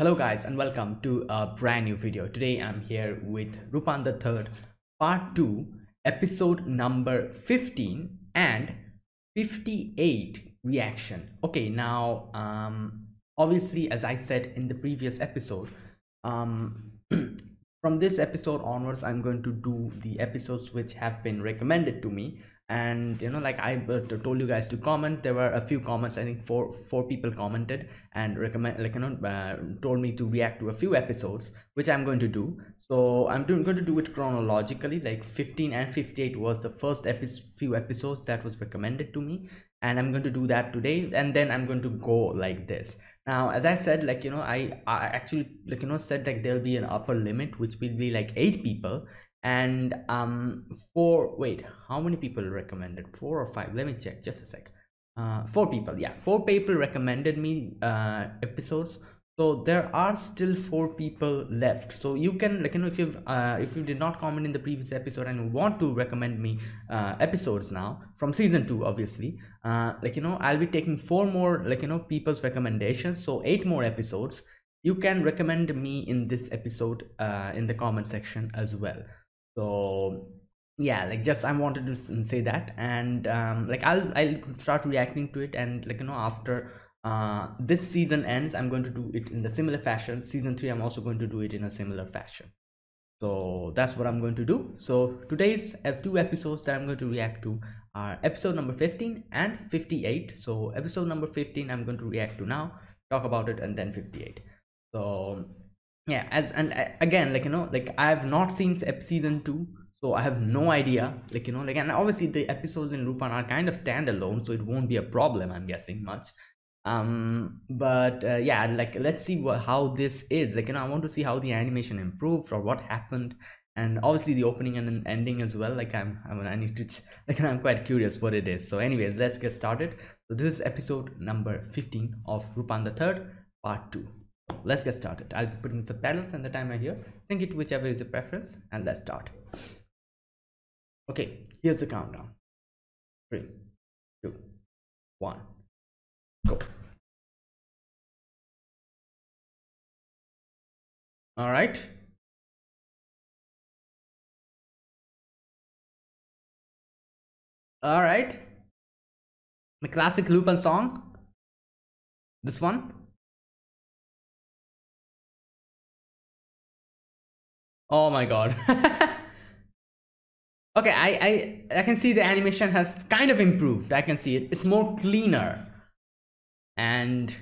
Hello guys and welcome to a brand new video. Today I'm here with Rupan the third part 2 episode number 15 and 58 reaction. Okay now um obviously as I said in the previous episode um from this episode onwards I'm going to do the episodes which have been recommended to me and you know like i uh, told you guys to comment. There were a few comments i think four four people commented and recommend like you know uh, told me to react to a few episodes which i'm going to do. So i'm doing, going to do it chronologically like 15 and 58 was the first epi few episodes that was recommended to me. And i'm going to do that today and then i'm going to go like this. Now as i said like you know i i actually like you know said like there'll be an upper limit which will be like eight people and um four wait how many people recommended? Four or five? Let me check just a sec. Uh four people yeah. Four people recommended me uh episodes. So there are still four people left. So you can like you know if you uh if you did not comment in the previous episode and want to recommend me uh episodes now from season two obviously uh like you know i'll be taking four more like you know people's recommendations. So eight more episodes. You can recommend me in this episode uh in the comment section as well so yeah like just i wanted to say that. And um like i'll i'll start reacting to it. And like you know after uh this season ends i'm going to do it in the similar fashion. Season three i'm also going to do it in a similar fashion. So that's what i'm going to do. So today's two episodes that i'm going to react to are episode number 15 and 58 so episode number 15 i'm going to react to now. Talk about it and then 58 so yeah as and uh, again like you know like i have not seen season 2 so i have no idea like you know like and obviously the episodes in rupan are kind of standalone so it won't be a problem i'm guessing much. Um but uh, yeah like let's see what how this is like you know i want to see how the animation improved or what happened and obviously the opening and ending as well like i'm i mean i need to like i'm quite curious what it is. So anyways let's get started. So this is episode number 15 of rupan the third part 2 let's get started. I'll be putting subtitles and the timer here. Sync it whichever is your preference and let's start. Okay here's the countdown. Three two one go. All right. All right. The classic lupin song. This one oh my god. Okay I, I i can see the animation has kind of improved. I can see it. It's more cleaner. And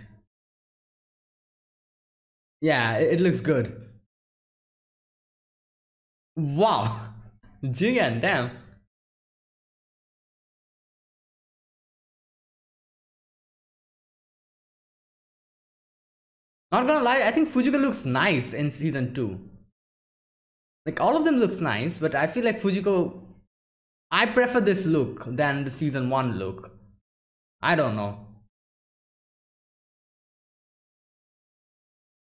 yeah it, it looks good. Wow. Jian, damn. Not gonna lie i think fujiko looks nice in season 2 like all of them looks nice but i feel like fujiko i prefer this look than the season one look. I don't know.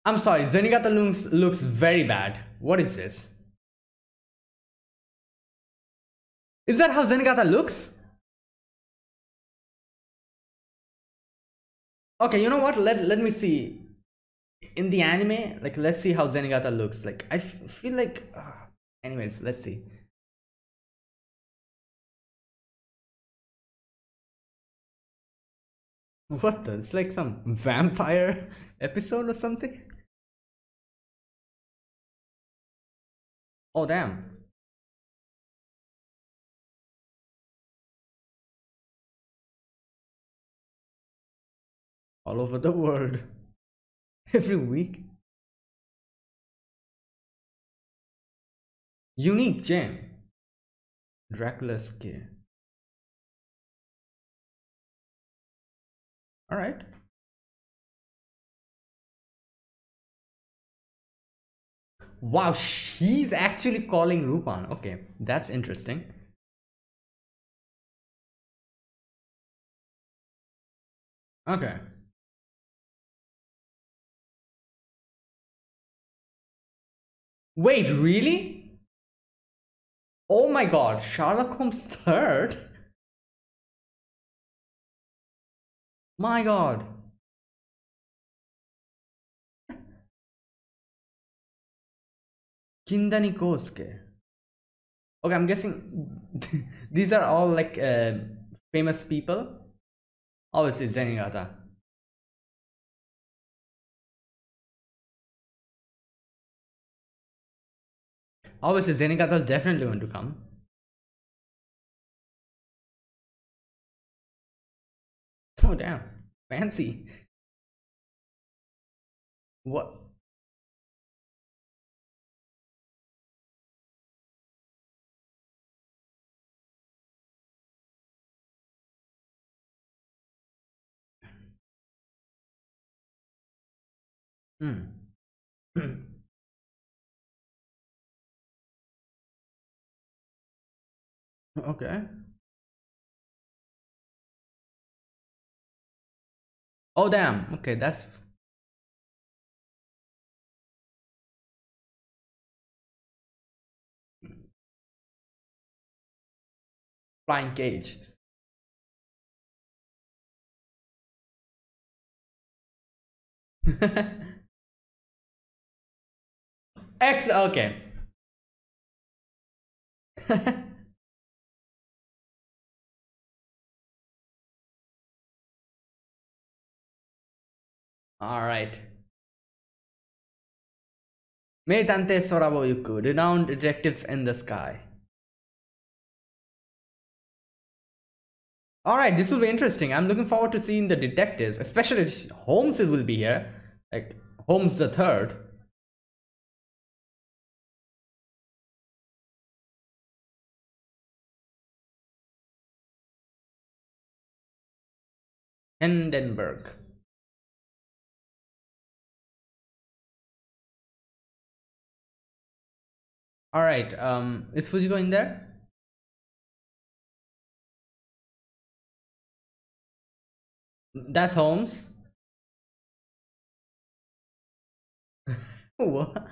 I'm sorry zenigata looks looks very bad. What is this? Is that how zenigata looks? Okay you know what? Let let me see in the anime like let's see how zenigata looks. Like I feel like uh, anyways let's see. What the it's like some vampire episode or something? Oh damn. All over the world every week. Unique gem. Dracula's skin. Alright. Wow, she's actually calling Rupan. Okay, that's interesting. Okay. Wait, really? Oh my god, Sherlock Holmes third? My god. Kindani Kosuke. Okay, I'm guessing these are all like uh, famous people. Obviously, Zenigata. Obviously, Zenigata is definitely going to come. Oh damn, fancy. What? Hmm. okay. Oh damn. Okay, that's flying cage. X okay. All right. Meitante Sorabo Yuku, renowned detectives in the sky. All right, this will be interesting. I'm looking forward to seeing the detectives, especially Holmes will be here, like Holmes the third. Hindenburg. All right, um, is Fujiko in there? That's Holmes. what?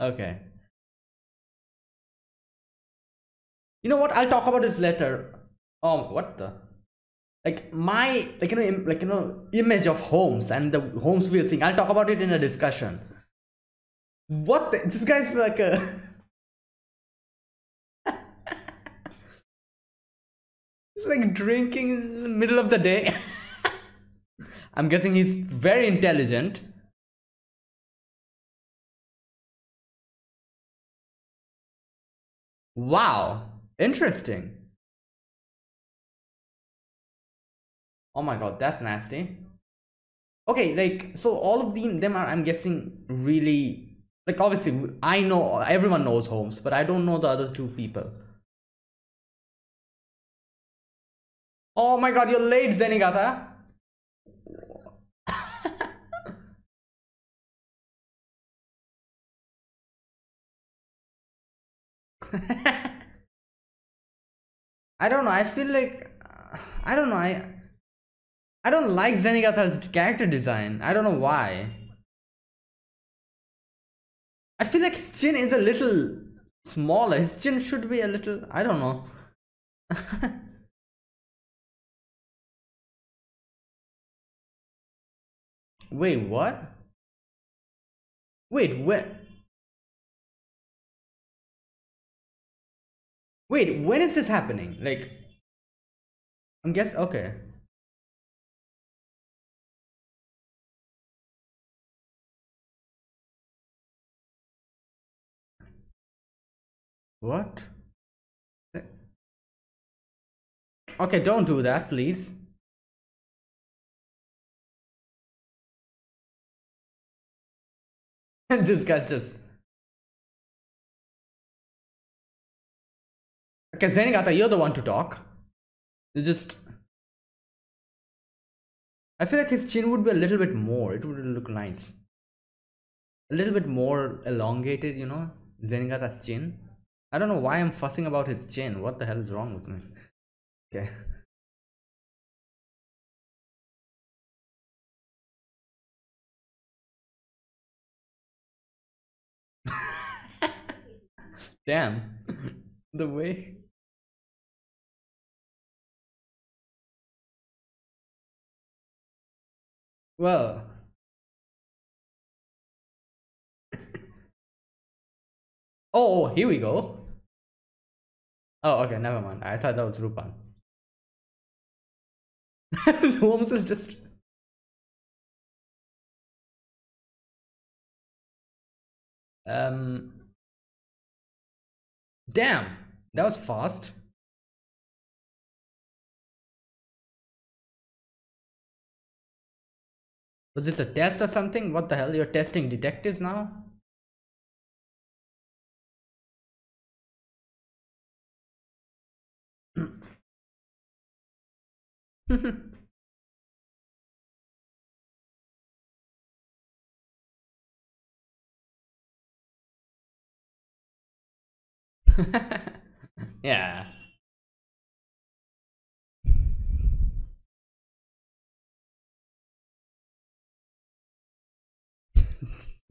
Okay. You know what? I'll talk about this later. Oh, what the? Like my, like you know, like you know, image of Holmes and the Holmes we're seeing. I'll talk about it in a discussion. What? The, this guy's like a. like drinking in the middle of the day. I'm guessing he's very intelligent. Wow, interesting. Oh my god, that's nasty. Okay, like, so all of the, them are, I'm guessing, really, like, obviously, I know, everyone knows Holmes, but I don't know the other two people. Oh my god, you're late, Zenigata. I don't know. I feel like I don't know. I I don't like Zenigata's character design. I don't know why. I feel like his chin is a little smaller. His chin should be a little. I don't know. Wait, what? Wait, what? Wait, when is this happening? Like, I'm guess okay. What? Eh. Okay, don't do that, please. And this guy's just Okay, Zenigata, you're the one to talk. You just... I feel like his chin would be a little bit more. It would look nice. A little bit more elongated, you know? Zenigata's chin. I don't know why I'm fussing about his chin. What the hell is wrong with me? Okay. Damn. the way Well, Oh, here we go. Oh, okay, never mind. I thought that was Rupan. Holmes is just. Um. Damn, that was fast. Was this a test or something? What the hell? You're testing detectives now? yeah.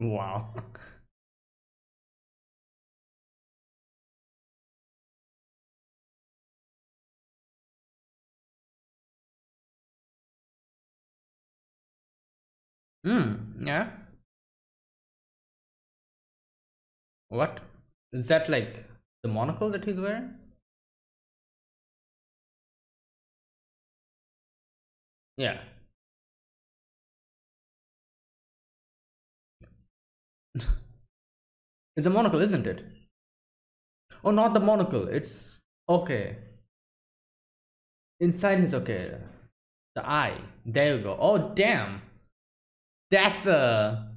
wow. Hmm, yeah. What? Is that like the monocle that he's wearing? Yeah. it's a monocle, isn't it? Oh, not the monocle. It's okay. Inside is okay. The eye. There you go. Oh, damn. That's a.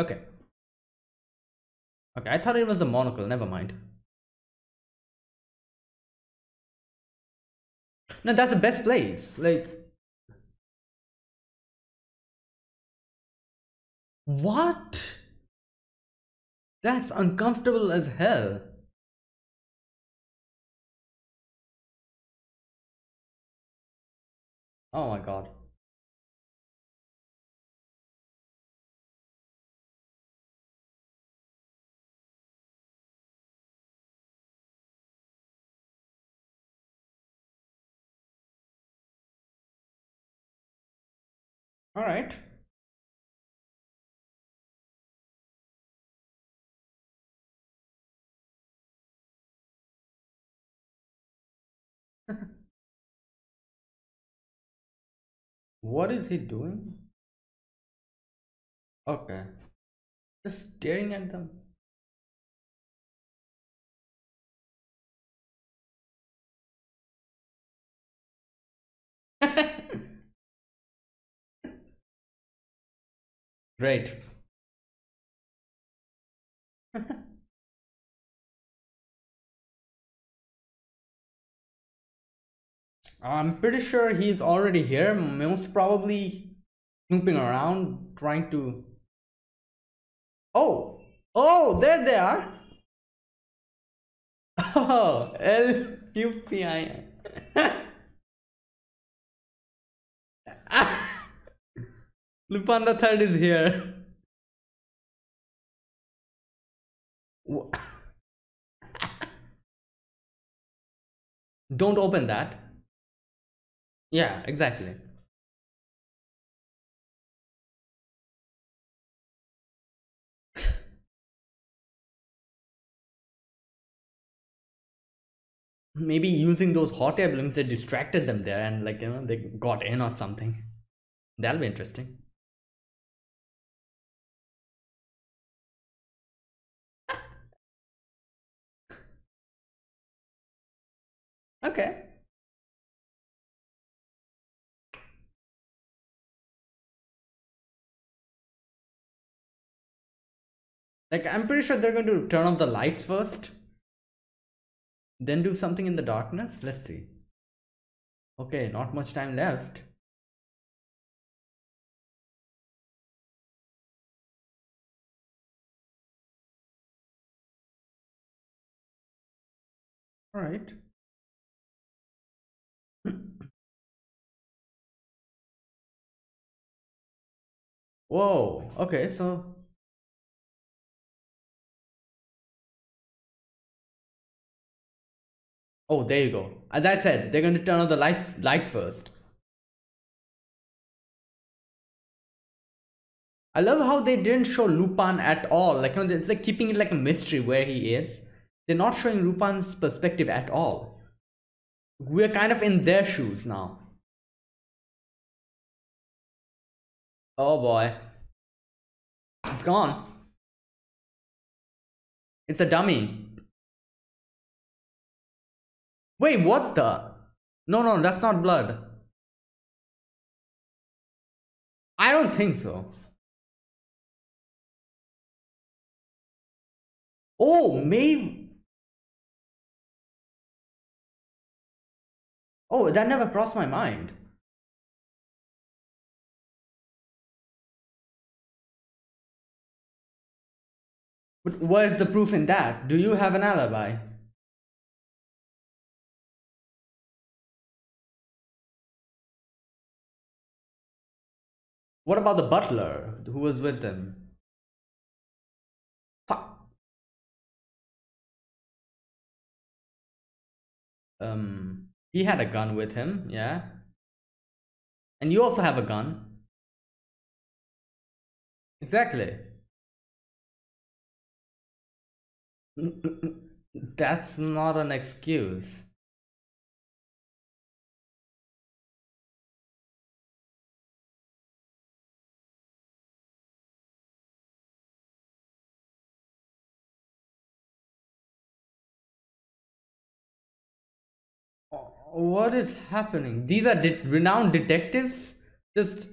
Okay. Okay, I thought it was a monocle. Never mind. No, that's the best place. Like. What? That's uncomfortable as hell. Oh my god. All right. what is he doing? Okay. Just staring at them. Great. I'm pretty sure he's already here, most probably snooping around, trying to... Oh! Oh, there they are! Oh, L-U-P-I-N. Lupin the third is here. Don't open that. Yeah, exactly. Maybe using those hot air balloons they distracted them there and like you know they got in or something. That'll be interesting. Okay. Like, I'm pretty sure they're going to turn off the lights first. Then do something in the darkness. Let's see. Okay, not much time left. All right. Whoa, okay, so Oh, there you go. As I said, they're going to turn on the light light first. I love how they didn't show Lupin at all. Like, you know, it's like keeping it like a mystery where he is. They're not showing Lupin's perspective at all. We're kind of in their shoes now. Oh boy. It's gone. It's a dummy. Wait, what the? No, no, that's not blood. I don't think so. Oh, maybe. Oh, that never crossed my mind. But where's the proof in that? Do you have an alibi? What about the butler who was with them? Um, he had a gun with him, yeah. And you also have a gun. Exactly. That's not an excuse. What is happening? These are de renowned detectives? Just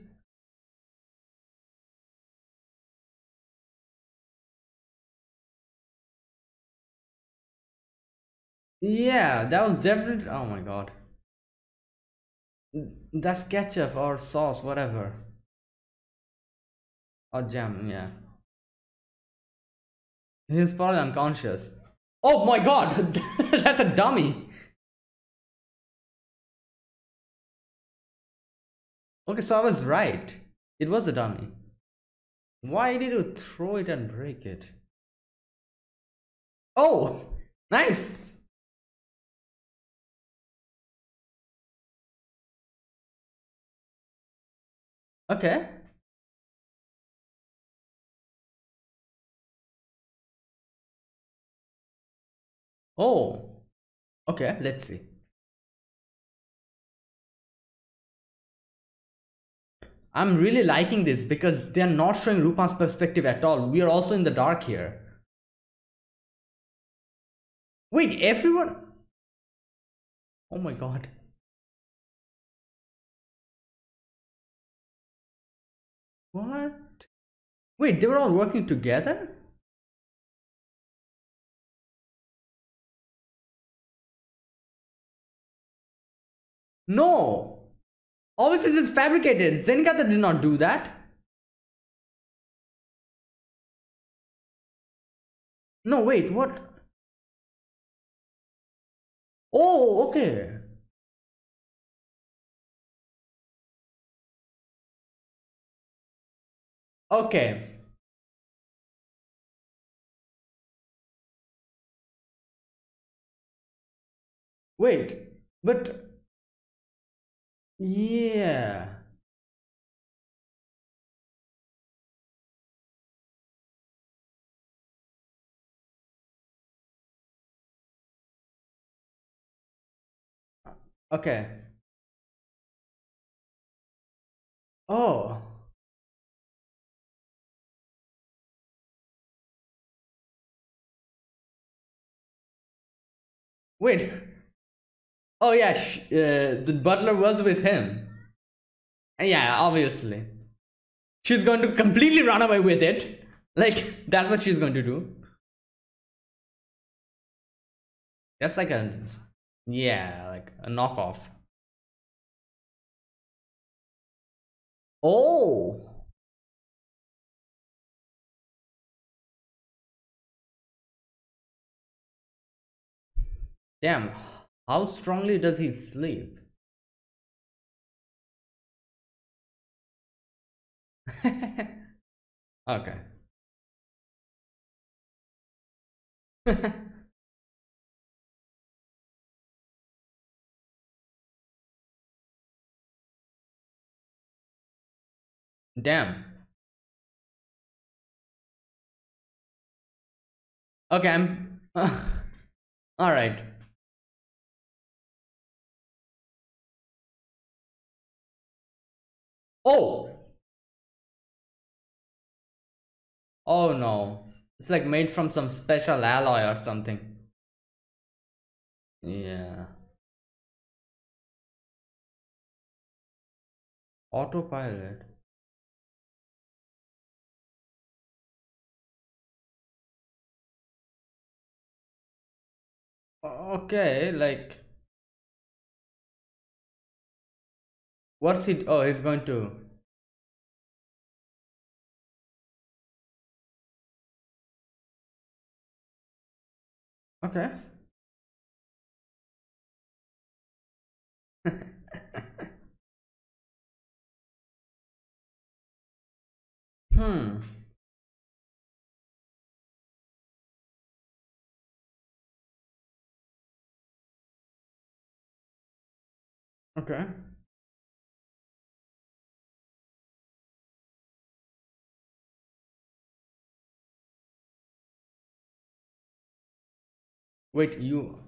Yeah, that was definitely. Oh my god. That's ketchup or sauce, whatever. Or jam, yeah. He's probably unconscious. Oh my god! That's a dummy! Okay, so I was right. It was a dummy. Why did you throw it and break it? Oh! Nice! Okay. Oh. Okay, let's see. I'm really liking this because they're not showing Rupan's perspective at all. We are also in the dark here. Wait, everyone... Oh my god. What? Wait, they were all working together? No! Obviously this is fabricated. Zenigata did not do that. No, wait, what? Oh, okay. Okay. Wait, but yeah. Okay. Oh. Wait. Oh yeah, uh, the butler was with him. Yeah, obviously. She's going to completely run away with it. Like, that's what she's going to do. That's like a, yeah, like a knockoff. Oh! Damn, how strongly does he sleep? okay. Damn. Okay, I'm. all right. Oh! Oh no. It's like made from some special alloy or something. Yeah. Autopilot. Okay, like what's he oh he's going to. Okay. Hmm. Okay wait you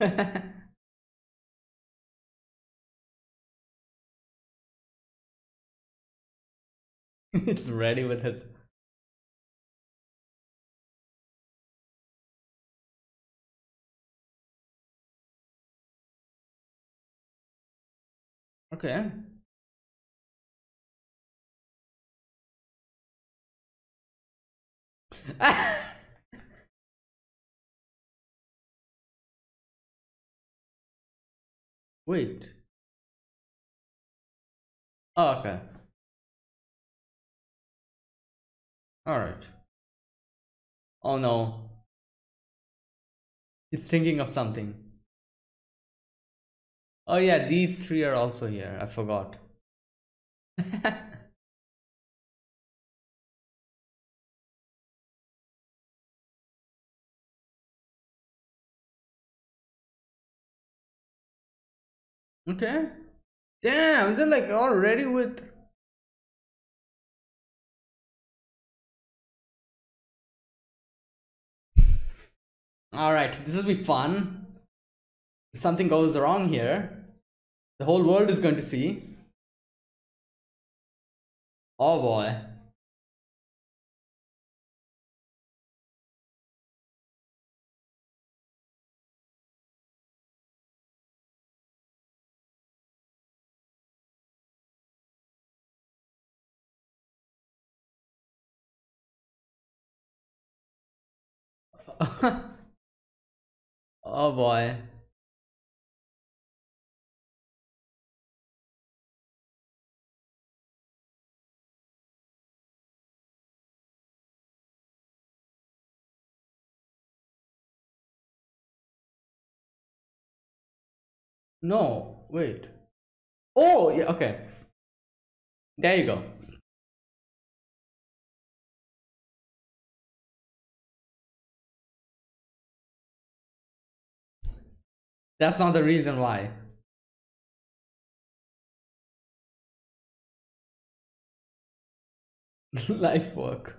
it's ready with his okay wait. Oh, okay. All right. Oh no. He's thinking of something. Oh yeah these three are also here. I forgot okay. Damn they're like already with all right this will be fun. If something goes wrong here the whole world is going to see. Oh boy oh boy. No wait. Oh yeah okay. There you go That's not the reason why. Life work.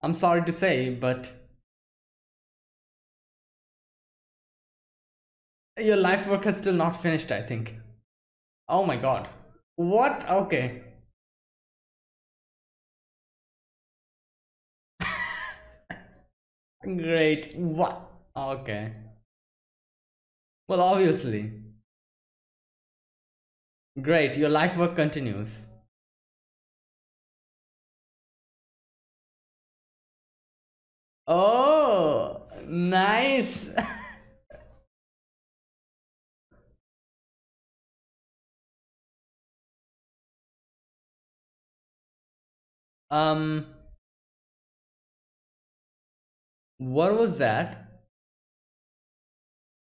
I'm sorry to say, but your life work is still not finished, I think. Oh my god. What? Okay. Great. What? Okay. Well, obviously. Great, your life work continues. Oh, nice. um, what was that?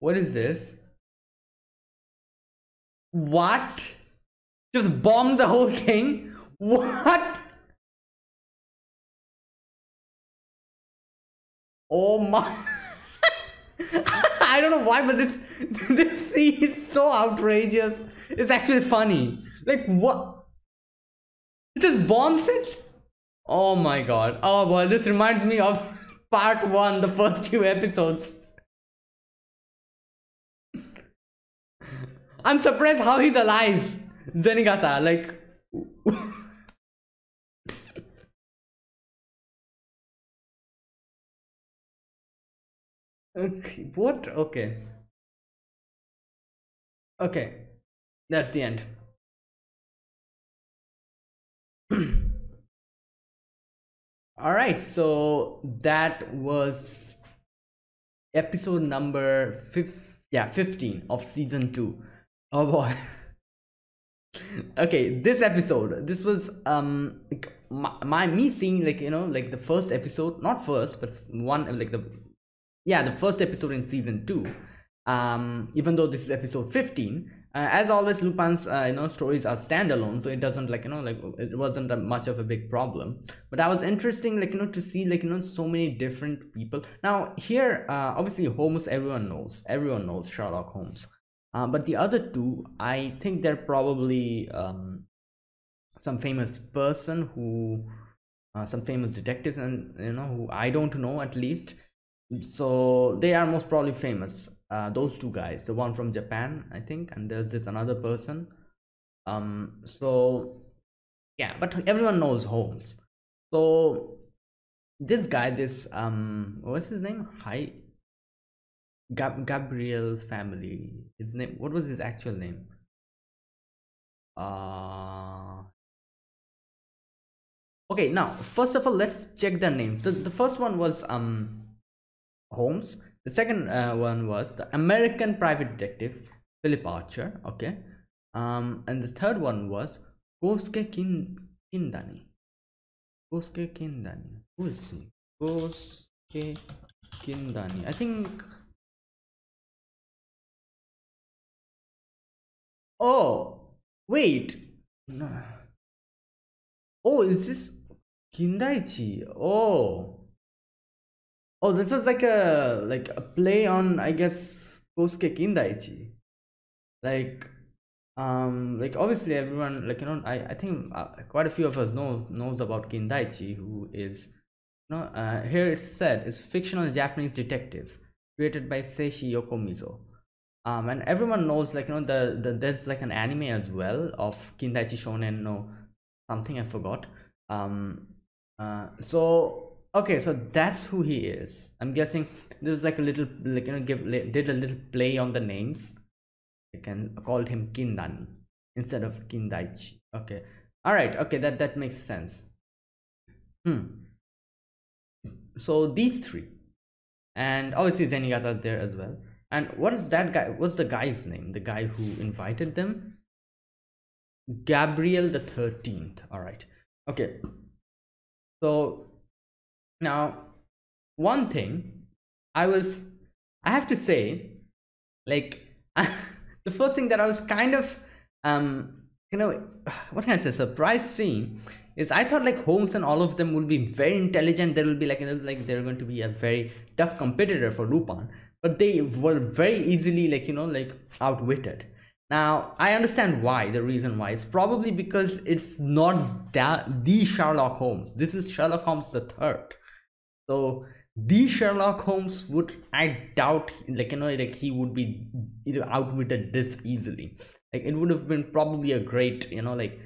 What is this? What? Just bomb the whole thing? What? Oh my. I don't know why, but this this scene is so outrageous. It's actually funny. Like what? It just bombs it? Oh my god. Oh boy, this reminds me of part one, the first two episodes. I'm surprised how he's alive. Zenigata, like. okay, what? Okay. Okay, that's the end. all right so that was episode number fifth yeah 15 of season 2 oh boy. Okay this episode this was um my, my me seeing like you know like the first episode not first but one like the yeah the first episode in season 2 um even though this is episode 15 uh, as always lupin's uh, you know stories are standalone so it doesn't like you know like it wasn't a, much of a big problem. But i was interesting like you know to see like you know so many different people. Now here uh, obviously holmes everyone knows everyone knows sherlock holmes uh, but the other two i think they're probably um, some famous person who uh, some famous detectives and you know who i don't know at least. So they are most probably famous uh, those two guys. The one from japan i think and there's this another person. Um so yeah but everyone knows holmes. So this guy this um what's his name? Hi Gab- gabriel family his name what was his actual name uh okay now first of all let's check their names the, the first one was um holmes the second uh, one was the American private detective Philip Archer. Okay. Um, and the third one was Kosuke Kin Kindani. Kosuke Kindani. Who is he? Kosuke Kindani. I think. Oh, wait. Oh, is this Kindaichi? Oh oh this is like a like a play on i guess kosuke kindaichi like um like obviously everyone like you know i i think uh, quite a few of us know knows about kindaichi who is you know uh, here it's said is fictional japanese detective created by seishi yokomizo um and everyone knows like you know the, the there's like an anime as well of kindaichi shonen no something i forgot. Um uh so okay so that's who he is. I'm guessing there's like a little like you know give did a little play on the names. I can called him kindani instead of kindaichi. Okay. All right okay that that makes sense. Hmm. So these three. And obviously zenigata there as well and what is that guy what's the guy's name? The guy who invited them? Gabriel the 13th all right. Okay. So now one thing i was i have to say like the first thing that i was kind of um you know what can i say? Surprised seeing is i thought like holmes and all of them will be very intelligent. There will be like you know, like they're going to be a very tough competitor for lupin but they were very easily like you know like outwitted. Now i understand why the reason why. Is probably because it's not that the sherlock holmes. This is sherlock holmes the third. So the sherlock holmes would i doubt like you know like he would be outwitted this easily. Like it would have been probably a great you know like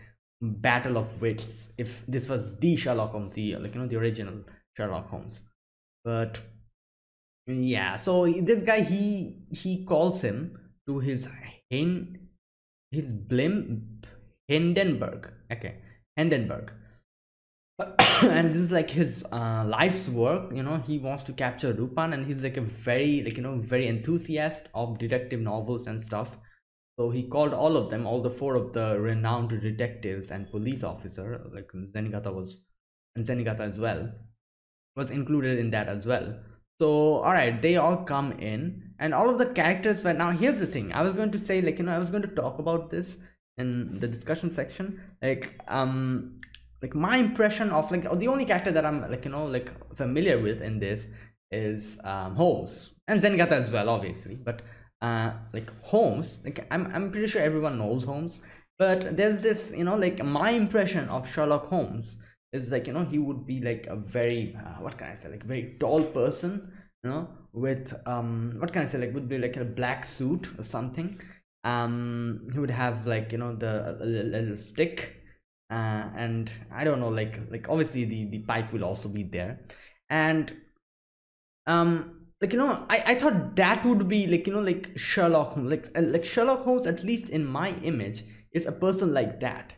battle of wits if this was the sherlock holmes the like you know the original sherlock holmes. But yeah so this guy he he calls him to his hin his blimp hindenburg okay hindenburg. And this is like his uh, life's work you know he wants to capture rupan and he's like a very like you know very enthusiast of detective novels and stuff. So he called all of them all the four of the renowned detectives and police officer like Zenigata was and Zenigata as well was included in that as well so all right they all come in and all of the characters were now here's the thing. I was going to say like you know i was going to talk about this in the discussion section. Like um like my impression of like the only character that i'm like you know like familiar with in this is um holmes. And zenigata as well obviously. But uh like holmes like i'm, I'm pretty sure everyone knows holmes. But there's this you know like my impression of sherlock holmes is like you know he would be like a very uh, what can i say? Like very tall person you know with um what can i say? Like would be like a black suit or something. Um he would have like you know the a little, stick uh, and i don't know like like obviously the the pipe will also be there. And um like you know i i thought that would be like you know like sherlock holmes like uh, like sherlock holmes at least in my image is a person like that.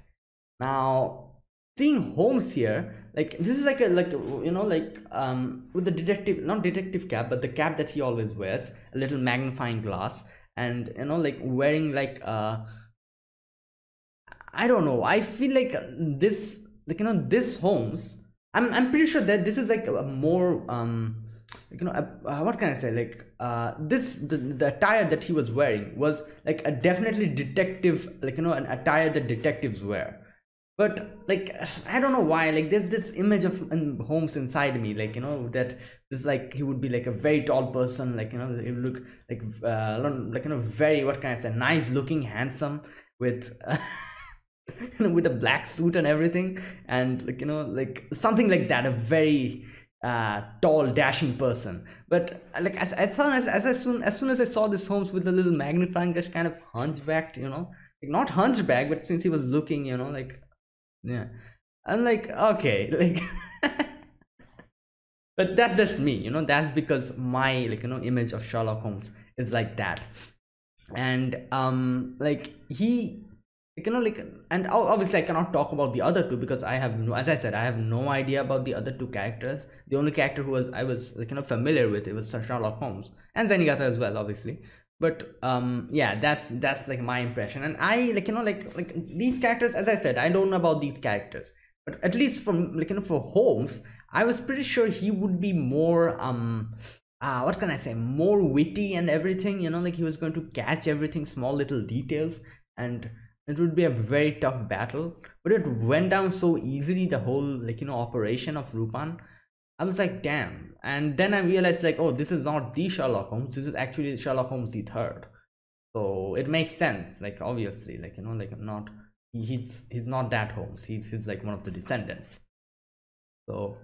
Now seeing holmes here like this is like a like you know like um with the detective not detective cap but the cap that he always wears a little magnifying glass and you know like wearing like uh i don't know i feel like this like you know this holmes i'm i'm pretty sure that this is like a more um you know uh, what can i say like uh this the, the attire that he was wearing was like a definitely detective like you know an attire that detectives wear but like i don't know why like there's this image of holmes inside me like you know that this like he would be like a very tall person like you know he would look like uh like you know very what can i say nice looking handsome with uh, you know with a black suit and everything and like you know like something like that a very uh, tall, dashing person. But like as, as soon as as, as soon as soon as I saw this Holmes with a little magnifying glass, kind of hunchbacked, you know, like not hunchback, but since he was looking, you know, like yeah, I'm like okay, like. but that's just me, you know. That's because my like you know image of Sherlock Holmes is like that, and um like he you know like and obviously i cannot talk about the other two because i have no as i said i have no idea about the other two characters the only character who was i was like you know familiar with it was sherlock holmes and zenigata as well obviously but um yeah that's that's like my impression. And i like you know like like these characters as i said i don't know about these characters. But at least from like you know for holmes i was pretty sure he would be more um uh, what can i say? More witty and everything you know like he was going to catch everything small little details. And it would be a very tough battle. But it went down so easily the whole like you know operation of Rupan I was like damn. And then I realized like oh this is not the Sherlock Holmes. This is actually Sherlock Holmes the third. So it makes sense like obviously like you know like I'm not he's he's not that Holmes. He's he's like one of the descendants. So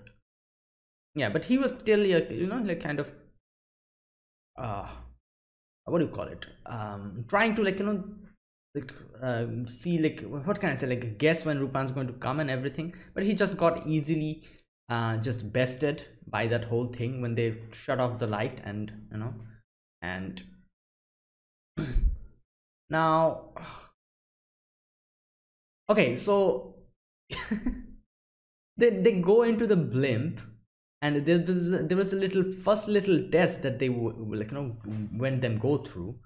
yeah but he was still you know like kind of uh what do you call it? Um trying to like you know like um, see like what can I say? Like guess when Rupan's going to come and everything. But he just got easily uh, just bested by that whole thing when they shut off the light and you know and now okay so they, they go into the blimp and there, there was a little first little test that they like you know when them go through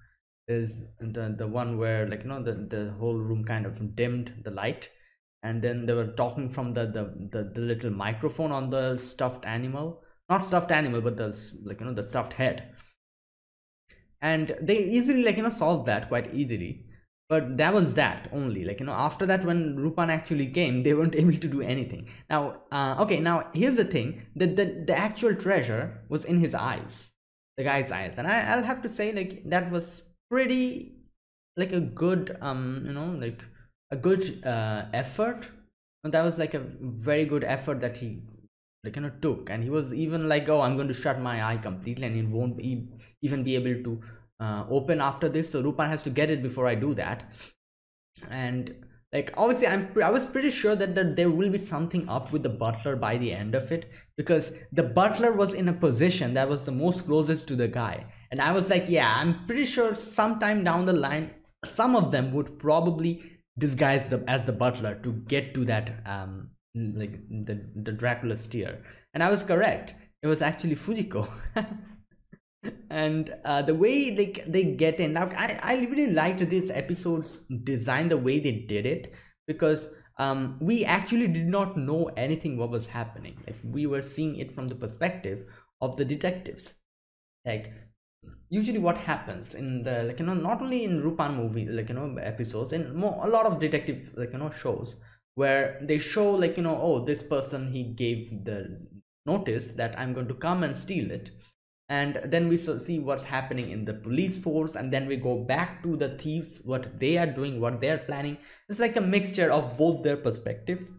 is the the one where like you know the the whole room kind of dimmed the light and then they were talking from the the the, the little microphone on the stuffed animal. Not stuffed animal but the like you know the stuffed head. And they easily like you know solved that quite easily. But that was that only. Like you know after that when rupan actually came they weren't able to do anything. Now uh, okay now here's the thing. That the, the actual treasure was in his eyes. The guy's eyes. And I, i'll have to say like that was pretty like a good um you know like a good uh effort. And that was like a very good effort that he like you know took. And he was even like oh i'm going to shut my eye completely and it won't be, even be able to uh, open after this. So rupan has to get it before i do that. And like obviously i'm i was pretty sure that, that there will be something up with the butler by the end of it because the butler was in a position that was the most closest to the guy. And i was like yeah i'm pretty sure sometime down the line some of them would probably disguise them as the butler to get to that um like the the dracula's tear. And i was correct. It was actually fujiko. And uh, the way they they get in now I, I really liked this episode's design the way they did it because um we actually did not know anything what was happening. Like we were seeing it from the perspective of the detectives. Like usually what happens in the like you know not only in rupan movie like you know episodes in more a lot of detective like you know shows where they show like you know oh this person he gave the notice that i'm going to come and steal it. And then we see what's happening in the police force and then we go back to the thieves what they are doing what they're planning. It's like a mixture of both their perspectives.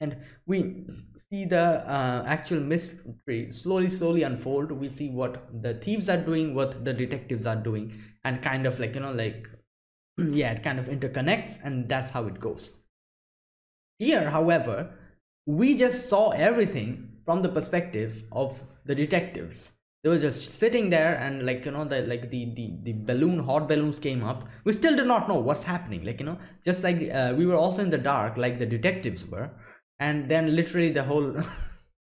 And we see the uh, actual mystery slowly slowly unfold. We see what the thieves are doing what the detectives are doing and kind of like you know like yeah it kind of interconnects and that's how it goes. Here however we just saw everything from the perspective of the detectives. They were just sitting there and like you know the like the the, the balloon hot balloons came up. We still did not know what's happening like you know just like uh, we were also in the dark like the detectives were and then literally the whole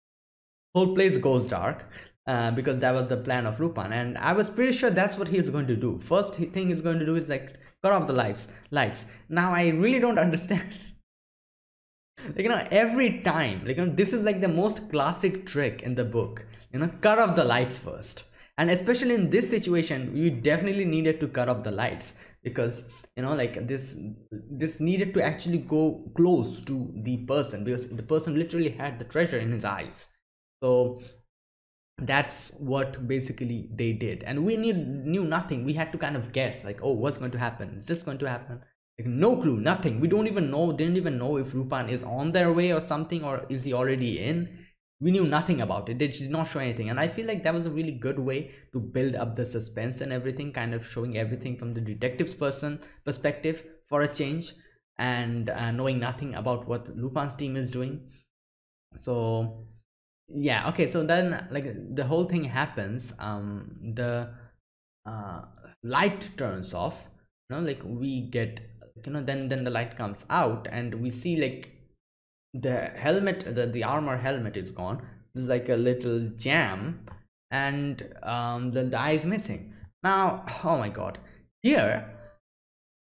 whole place goes dark uh, because that was the plan of Rupan. And I was pretty sure that's what he's going to do. First thing he's going to do is like cut off the lights lights. Now I really don't understand. Like you know every time like you know this is like the most classic trick in the book. You know cut off the lights first. And especially in this situation you definitely needed to cut off the lights because you know like this this needed to actually go close to the person because the person literally had the treasure in his eyes. So that's what basically they did. And we knew knew nothing. We had to kind of guess like oh what's going to happen? Is this going to happen? Like no clue nothing. We don't even know didn't even know if rupan is on their way or something or is he already in we knew nothing about it. They did not show anything. And i feel like that was a really good way to build up the suspense and everything kind of showing everything from the detective's person perspective for a change and uh, knowing nothing about what lupin's team is doing. So yeah okay so then like the whole thing happens um the uh light turns off you know like we get you know then then the light comes out and we see like the helmet the, the armor helmet is gone. There's like a little jam and um the, eye is missing. Now oh my god. Here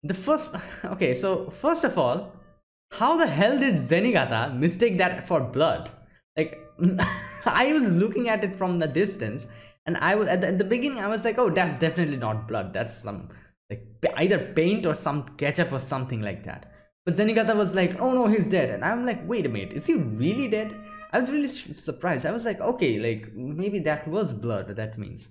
the first okay so first of all how the hell did zenigata mistake that for blood? Like i was looking at it from the distance and i was at the, at the beginning i was like oh that's definitely not blood. That's some like either paint or some ketchup or something like that but Zenigata was like, oh no, he's dead. And I'm like, wait a minute, is he really dead? I was really surprised. I was like, okay, like maybe that was blood, that means.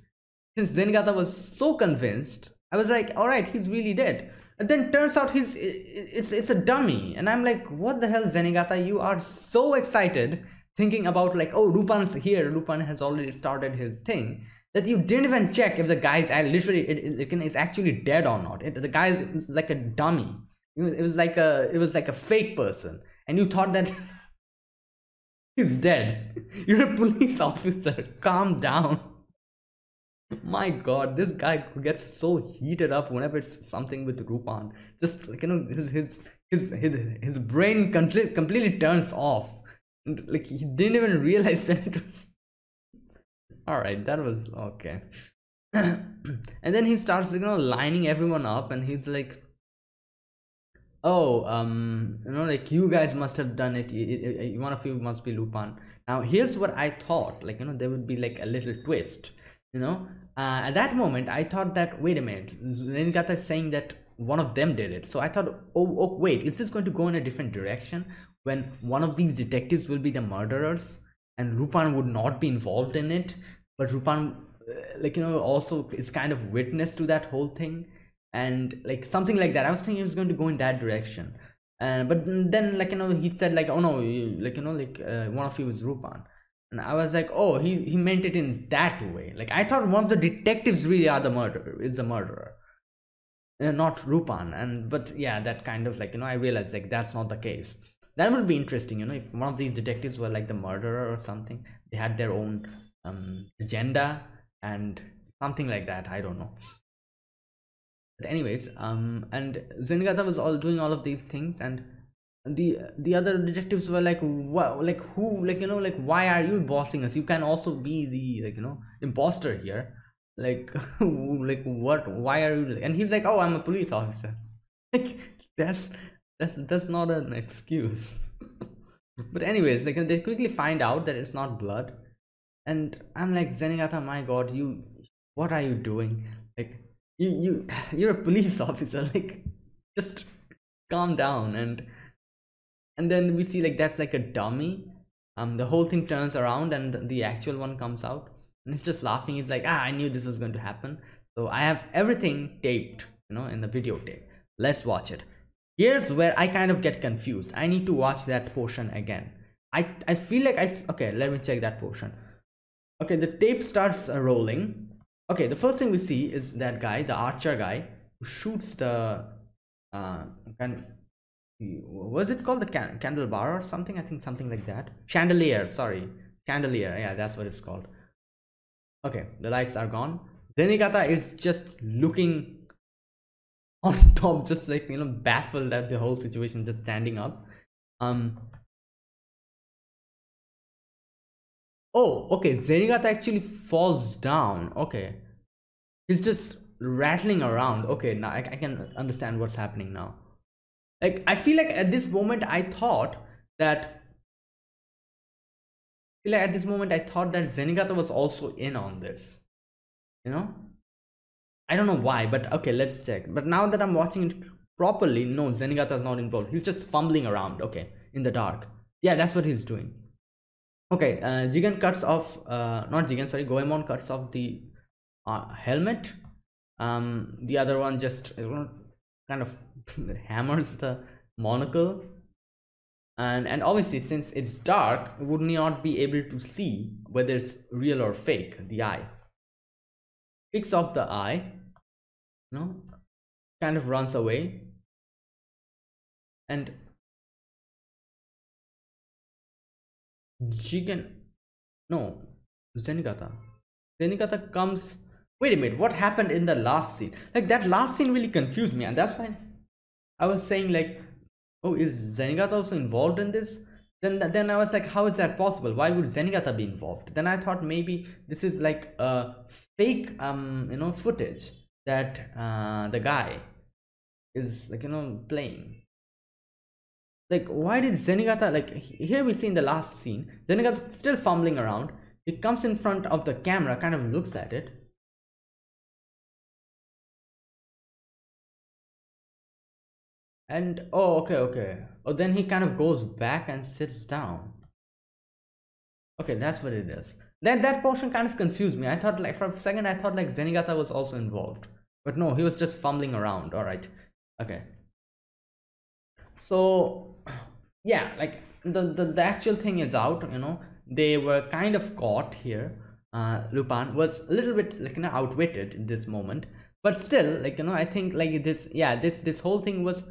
Since Zenigata was so convinced, I was like, alright, he's really dead. And then turns out he's it's it's a dummy. And I'm like, what the hell, Zenigata? You are so excited thinking about like, oh, Rupan's here. Rupan has already started his thing. That you didn't even check if the guy's literally it, it, it is actually dead or not. It, the guy is like a dummy it was like a it was like a fake person. And you thought that he's dead. You're a police officer. Calm down. My god this guy gets so heated up whenever it's something with rupan just like you know his his his his, his brain completely completely turns off. Like he didn't even realize that it was all right that was okay. And then he starts you know lining everyone up and he's like oh um you know like you guys must have done it, one of you must be lupin now here's what i thought like you know there would be like a little twist you know? Uh, at that moment i thought that wait a minute Zenigata is saying that one of them did it. So i thought oh, oh wait is this going to go in a different direction when one of these detectives will be the murderers and Rupan would not be involved in it? But Rupan uh, like you know also is kind of witness to that whole thing and like something like that. I was thinking he was going to go in that direction. Uh, but then like you know he said like oh no you, like you know like uh, one of you is rupan. And i was like oh he he meant it in that way. Like i thought one of the detectives really are the murderer is the murderer. Uh, not rupan. And but yeah that kind of like you know i realized like that's not the case. That would be interesting you know if one of these detectives were like the murderer or something they had their own um agenda and something like that. I don't know but anyways um and zenigata was all doing all of these things and the the other detectives were like what like who like you know like why are you bossing us? You can also be the like you know imposter here. Like like what why are you and he's like oh i'm a police officer. Like that's that's that's not an excuse. But anyways like they quickly find out that it's not blood. And i'm like zenigata my god you what are you doing? Like you you you're a police officer like just calm down and and then we see like that's like a dummy. Um the whole thing turns around and the actual one comes out and he's just laughing. He's like ah i knew this was going to happen. So i have everything taped you know in the videotape. Let's watch it. Here's where i kind of get confused. I need to watch that portion again. I i feel like i okay let me check that portion. Okay the tape starts uh, rolling okay the first thing we see is that guy the archer guy who shoots the uh can was it called the can candle bar or something? I think something like that. Chandelier sorry. Chandelier yeah that's what it's called. Okay the lights are gone. Zenigata is just looking on top just like you know baffled at the whole situation just standing up. Um oh okay zenigata actually falls down. Okay. He's just rattling around. Okay now I, I can understand what's happening now. Like i feel like at this moment i thought that like at this moment i thought that zenigata was also in on this you know? I don't know why but okay let's check. But now that i'm watching it properly no zenigata is not involved. He's just fumbling around okay in the dark. Yeah that's what he's doing okay uh jigen cuts off uh not jigen sorry goemon cuts off the uh, helmet. Um the other one just kind of hammers the monocle. And and obviously since it's dark would not be able to see whether it's real or fake the eye. Picks off the eye you know kind of runs away. And Jigen no Zenigata. Zenigata comes wait a minute what happened in the last scene? Like that last scene really confused me and that's fine. i was saying like oh is zenigata also involved in this? Then then i was like how is that possible? Why would zenigata be involved? Then i thought maybe this is like a fake um you know footage that uh the guy is like you know playing like why did zenigata like here we see in the last scene zenigata's still fumbling around. He comes in front of the camera kind of looks at it. And oh okay okay. Oh then he kind of goes back and sits down. Okay that's what it is. Then that portion kind of confused me. I thought like for a second i thought like zenigata was also involved. But no he was just fumbling around. All right. Okay. So yeah like the, the the actual thing is out you know. They were kind of caught here. Uh lupin was a little bit like you know outwitted in this moment. But still like you know i think like this yeah this this whole thing was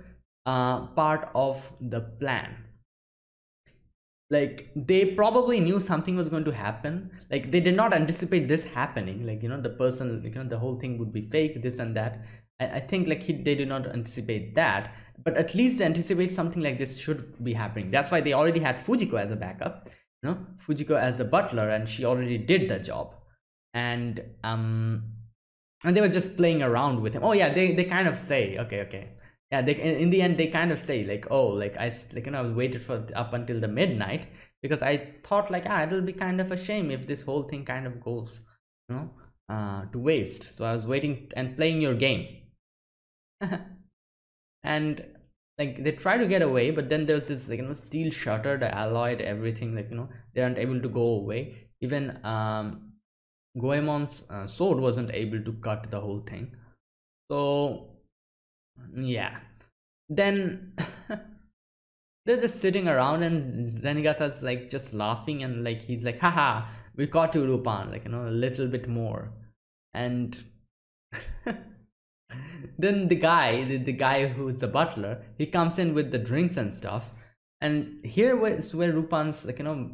uh, part of the plan. Like they probably knew something was going to happen. Like they did not anticipate this happening. Like you know the person you know the whole thing would be fake this and that. I, I think like he, they did not anticipate that but at least anticipate something like this should be happening. That's why they already had fujiko as a backup you know fujiko as the butler and she already did the job. And um and they were just playing around with him. Oh yeah they they kind of say okay okay. Yeah they in the end they kind of say like oh like i like you know i waited for up until the midnight because i thought like ah it'll be kind of a shame if this whole thing kind of goes you know uh to waste. So i was waiting and playing your game and like they try to get away but then there's this like you know steel shutter alloyed everything like you know they aren't able to go away. Even um goemon's uh, sword wasn't able to cut the whole thing. So yeah. Then they're just sitting around and Zenigata's like just laughing and like he's like haha we caught you Lupin like you know a little bit more. And then the guy the, the guy who's the butler he comes in with the drinks and stuff and here was where Rupan's like you know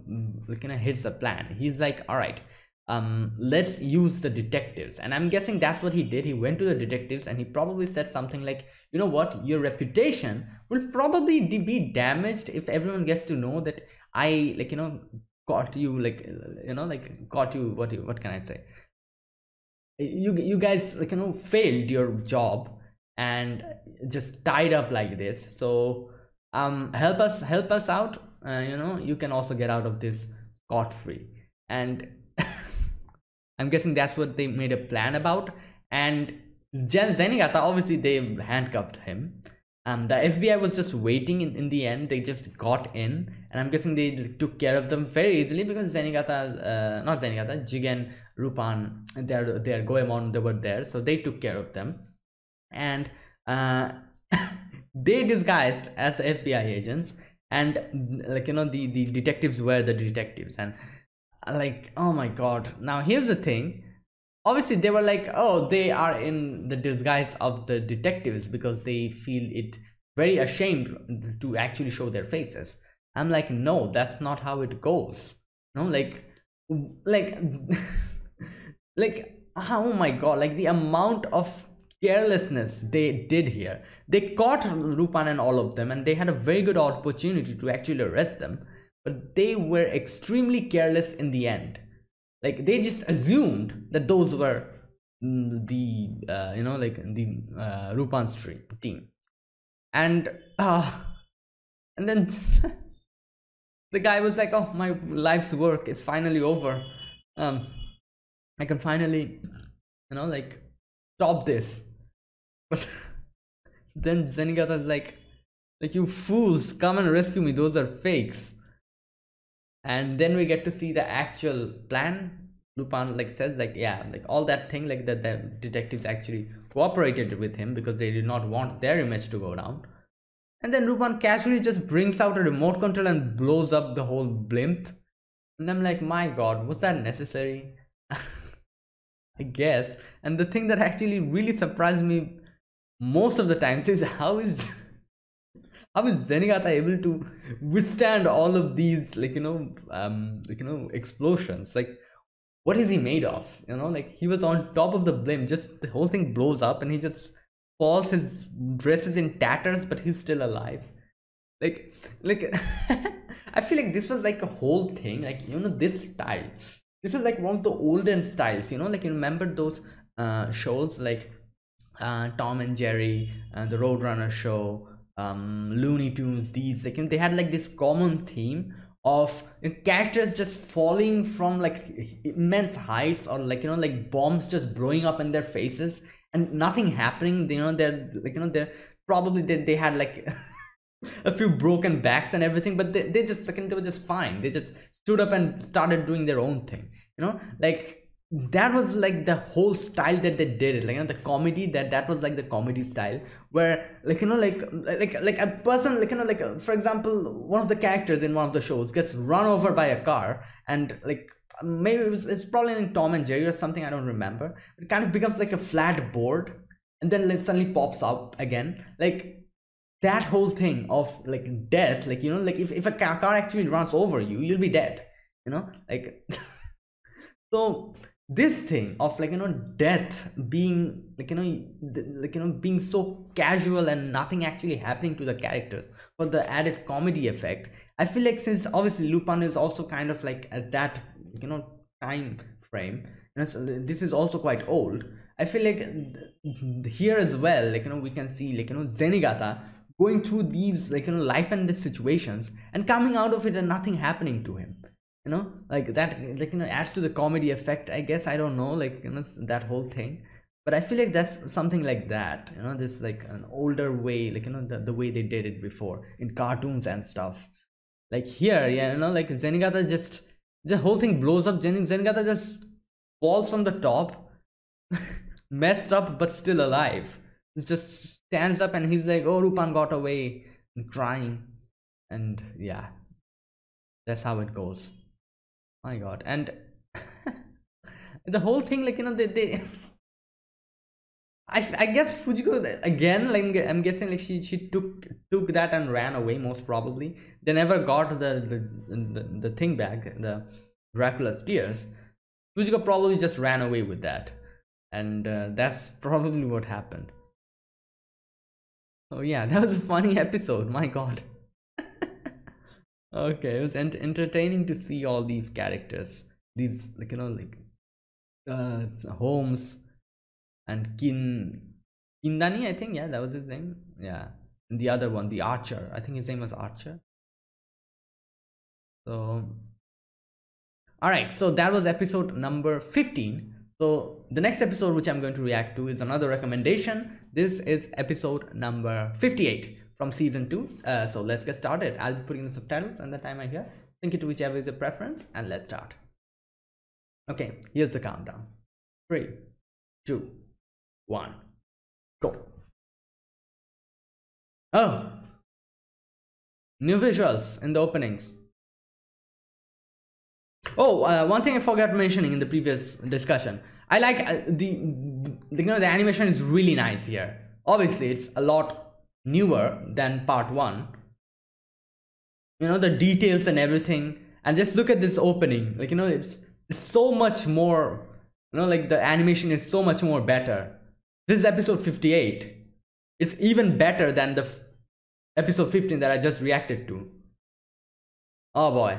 like you know hits a plan he's like all right um, let's use the detectives. And I'm guessing that's what he did. He went to the detectives and he probably said something like, you know what, your reputation will probably be damaged if everyone gets to know that I, like, you know, got you, like, you know, like, got you, what, what can I say? You, you guys, like, you know, failed your job and just tied up like this. So, um, help us, help us out. Uh, you know, you can also get out of this scot free. And I'm guessing that's what they made a plan about. And Zen Zenigata, obviously they handcuffed him. Um, the FBI was just waiting in, in the end. They just got in, and I'm guessing they took care of them very easily because Zenigata, uh, not Zenigata, Jigen, Rupan, their their Goemon, they were there, so they took care of them, and uh, they disguised as the FBI agents, and like you know the the detectives were the detectives, and like oh my god. Now here's the thing obviously they were like oh they are in the disguise of the detectives because they feel it very ashamed to actually show their faces. I'm like no that's not how it goes. No like like like oh my god like the amount of carelessness they did here. They caught rupan and all of them and they had a very good opportunity to actually arrest them but they were extremely careless in the end like they just assumed that those were the uh, you know like the uh, Rupan stream team. And uh and then the guy was like oh my life's work is finally over. Um I can finally you know like stop this. But then Zenigata is like like you fools come and rescue me. Those are fakes and then we get to see the actual plan lupin like says like yeah like all that thing like that the detectives actually cooperated with him because they did not want their image to go down. And then lupin casually just brings out a remote control and blows up the whole blimp. And i'm like my god was that necessary? I guess. And the thing that actually really surprised me most of the times is how is how is Zenigata able to withstand all of these like you know um like you know explosions? Like what is he made of? You know like he was on top of the blimp just the whole thing blows up and he just falls his dress is in tatters but he's still alive. Like like i feel like this was like a whole thing. Like you know this style. This is like one of the olden styles you know? Like you remember those uh shows like uh tom and jerry and the roadrunner show um looney tunes these they had like this common theme of characters just falling from like immense heights or like you know like bombs just blowing up in their faces and nothing happening. You know they're like you know they're probably they, they had like a few broken backs and everything but they, they just like they were just fine. They just stood up and started doing their own thing you know? Like that was like the whole style that they did it. Like you know the comedy that that was like the comedy style where like you know like like like a person like you know like for example one of the characters in one of the shows gets run over by a car and like maybe it was it's probably in tom and jerry or something i don't remember. It kind of becomes like a flat board and then suddenly pops up again. Like that whole thing of like death like you know like if, if a car actually runs over you you'll be dead you know like so this thing of like you know death being like you know like you know being so casual and nothing actually happening to the characters for the added comedy effect i feel like since obviously lupin is also kind of like at that you know time frame you know so this is also quite old i feel like here as well like you know we can see like you know zenigata going through these like you know life and death situations and coming out of it and nothing happening to him you know like that like you know adds to the comedy effect i guess. I don't know like you know that whole thing. But i feel like that's something like that you know this like an older way like you know the, the way they did it before in cartoons and stuff. Like here yeah you know like zenigata just the whole thing blows up. Zen, zenigata just falls from the top messed up but still alive. Just stands up and he's like oh rupan got away and crying. And yeah that's how it goes my god. And the whole thing like you know they, they I, I guess Fujiko again like I'm guessing like she she took took that and ran away most probably. They never got the the the, the thing back the Dracula's tears Fujiko probably just ran away with that. And uh, that's probably what happened. Oh yeah that was a funny episode. My god okay it was ent entertaining to see all these characters. These like you know like uh holmes and kin kindani i think yeah that was his name? Yeah. And the other one the archer. I think his name was archer. So all right so that was episode number 15 so the next episode which i'm going to react to is another recommendation. This is episode number 58 from season 2 uh, so let's get started. I'll be putting the subtitles and the time i hear sync it to whichever is your preference and let's start. Okay here's the countdown. Three two one go. Oh new visuals in the openings. Oh uh, one thing i forgot mentioning in the previous discussion. I like uh, the, the you know the animation is really nice here. Obviously it's a lot newer than part one. You know the details and everything. And just look at this opening. Like you know it's, it's so much more you know like the animation is so much more better. This is episode 58 it's even better than the episode 15 that i just reacted to. Oh boy.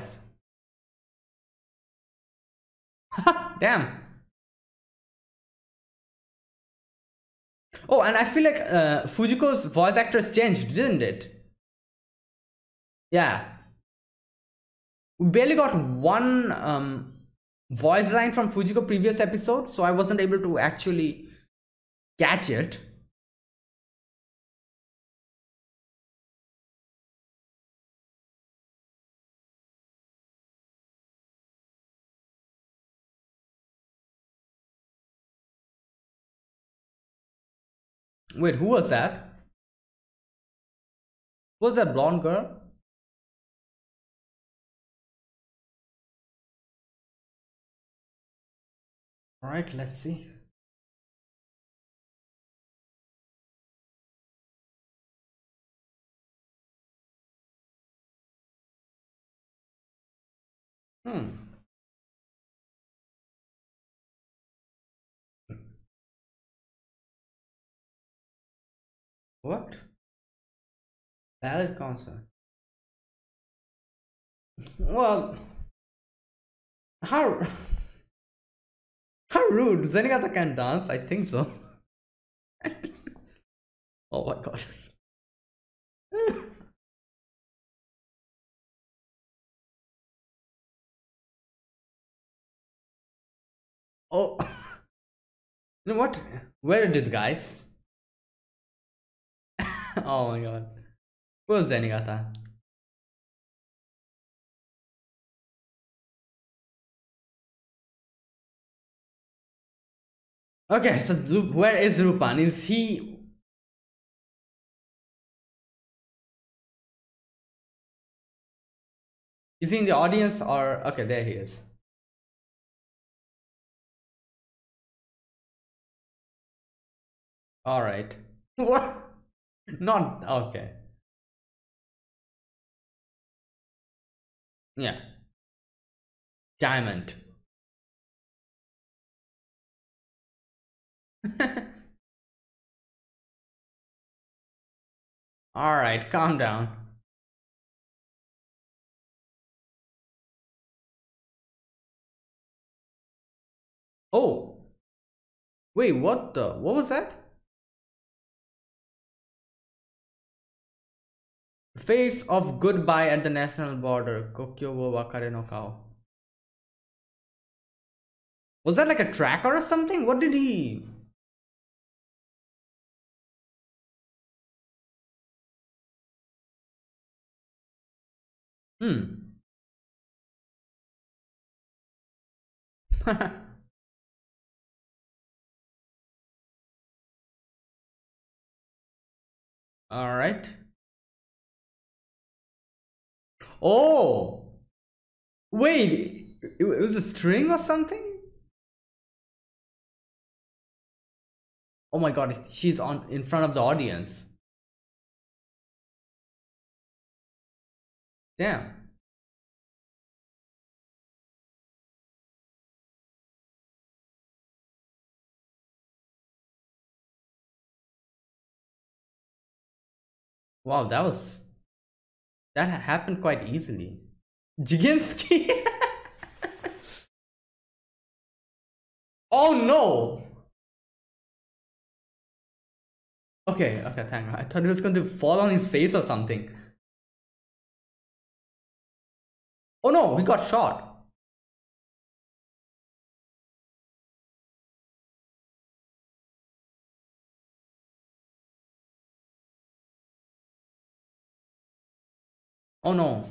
Damn oh and i feel like uh, fujiko's voice actress changed didn't it? Yeah. We barely got one um, voice line from fujiko previous episode so i wasn't able to actually catch it Wait, who was that? Was that blonde girl? Alright, let's see. Hmm. What? Ballad concert. Well, how how rude. Zenigata can dance. I think so. oh my god. oh, you know what? Where are these guys? oh my god. Where's Zenigata? Okay, so where is Rupan? Is he Is he in the audience or okay, there he is. All right. What? Not okay. Yeah. Diamond. All right, calm down. Oh. Wait, what the? What was that? Face of goodbye at the national border. Kokyo wo wakare no kao. Was that like a tracker or something? What did he... Hmm. All right. Oh, wait, it was a string or something? Oh my god, she's on in front of the audience. Damn. Wow, that was that happened quite easily. Jiginsky? oh no! Okay, okay, thank God. I thought it was going to fall on his face or something. Oh no, he got shot. Oh, no.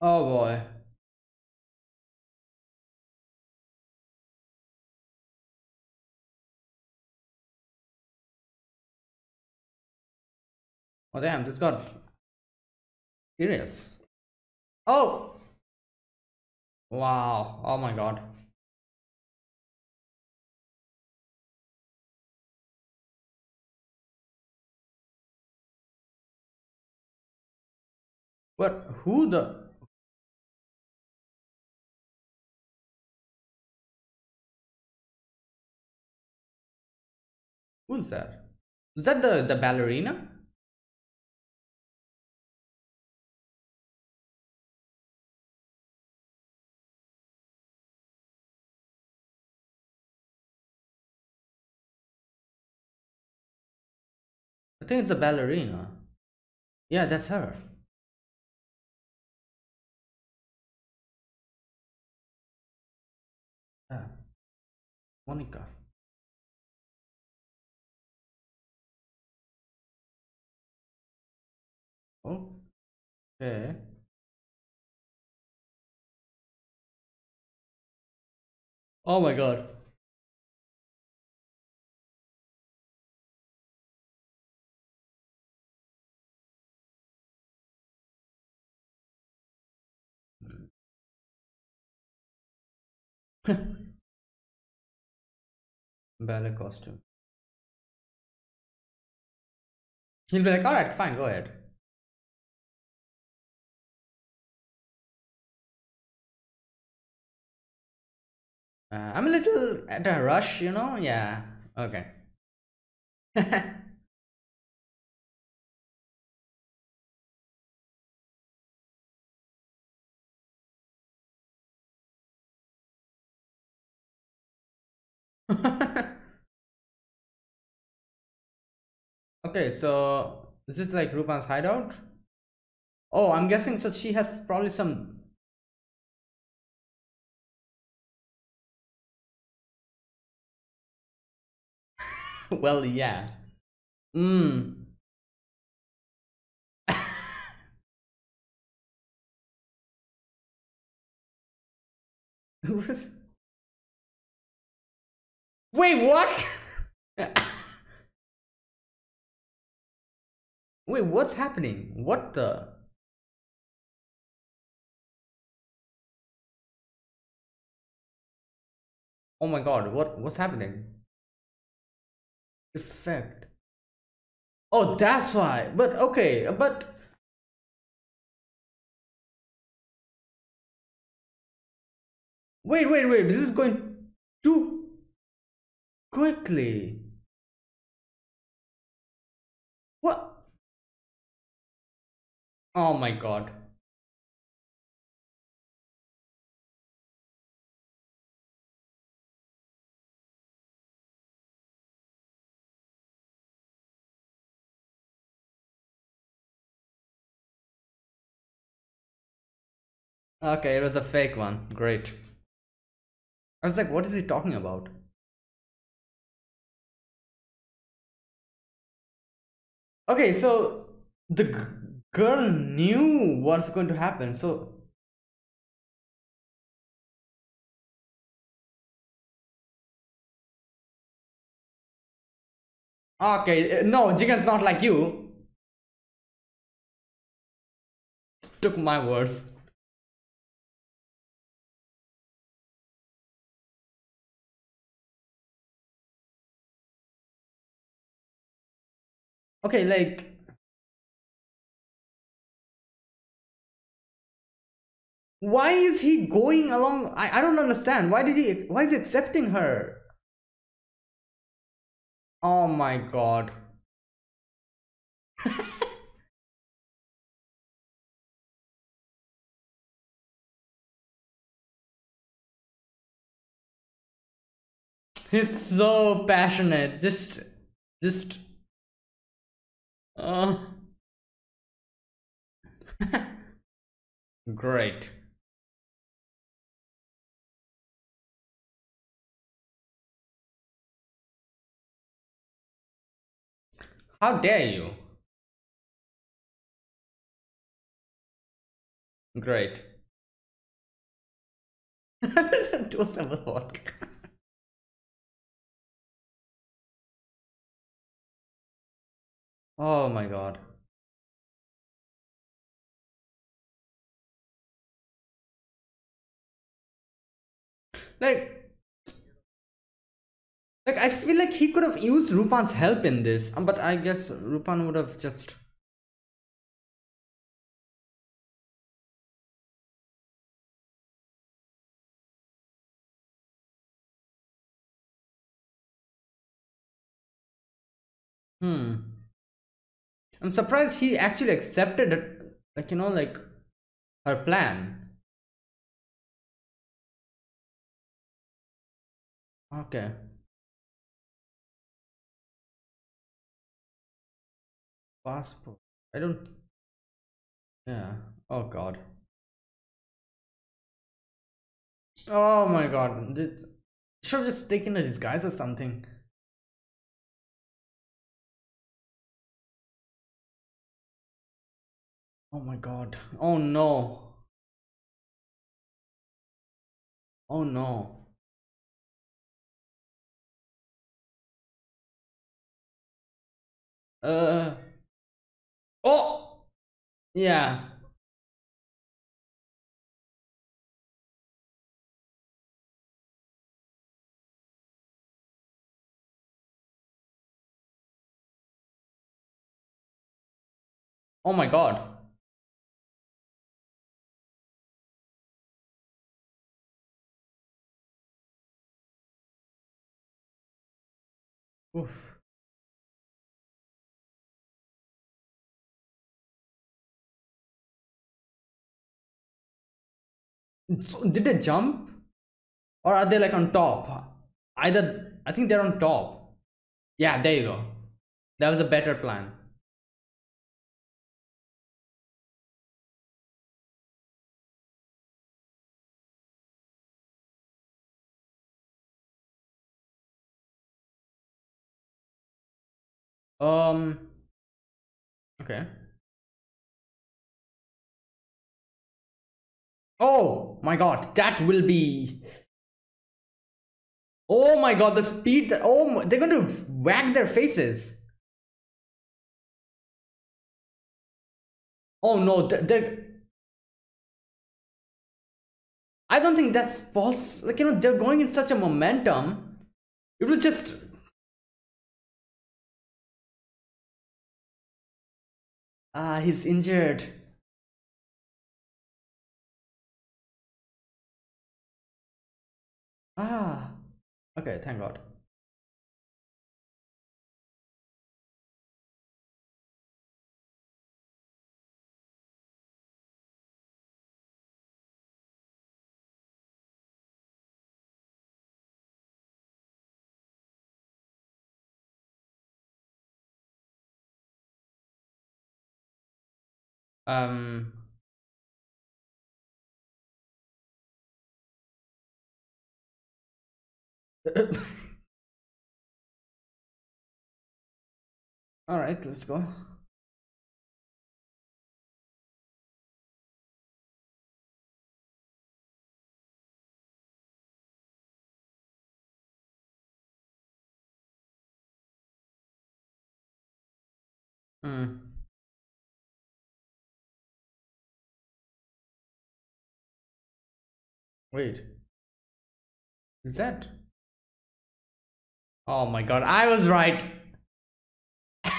Oh boy. Oh damn, this got serious. Oh! Wow, oh my god. What? Who the? Who's that? Is that the the ballerina? I think it's a ballerina. Yeah, that's her. Monica. Okay. Oh my god. ballet costume. He'll be like, all right, fine, go ahead. Uh, I'm a little at a rush, you know? Yeah, okay. okay, so this is like Rupan's hideout. Oh, I'm guessing so she has probably some well, yeah. Mm. Wait, what? Wait, what's happening? What the? Oh my god, what what's happening? Effect. Oh, that's why. But okay, but Wait, wait, wait. This is going too quickly. What? Oh my god. Okay, it was a fake one. Great. I was like, what is he talking about? Okay, so the girl knew what's going to happen. So Okay, eh, no, Jigen's not like you. Took my words. Okay like why is he going along? I, I don't understand. Why did he why is he accepting her? Oh my god. He's so passionate. Just just uh, great. How dare you? Great. Toast number one. Oh my god. Like, like I feel like he could have used Rupan's help in this, um, but I guess Rupan would have just. Hmm. I'm surprised he actually accepted it, like you know, like her plan. Okay. Passport. I don't. Yeah. Oh God. Oh my God. Should have just taken a disguise or something. Oh my God. Oh no. Oh no. Uh. Oh. Yeah. Oh my god. Oof. So did they jump? Or are they like on top? Either, I think they're on top. Yeah, there you go. That was a better plan. Um. Okay. Oh my god, that will be. Oh my god, the speed that. Oh, my, they're going to whack their faces. Oh no, they're. I don't think that's possible. Like, you know, they're going in such a momentum. It was just Ah, he's injured. Ah, okay, thank God. Um, all right, let's go. Hmm. Wait. Is that? Oh my god, I was right.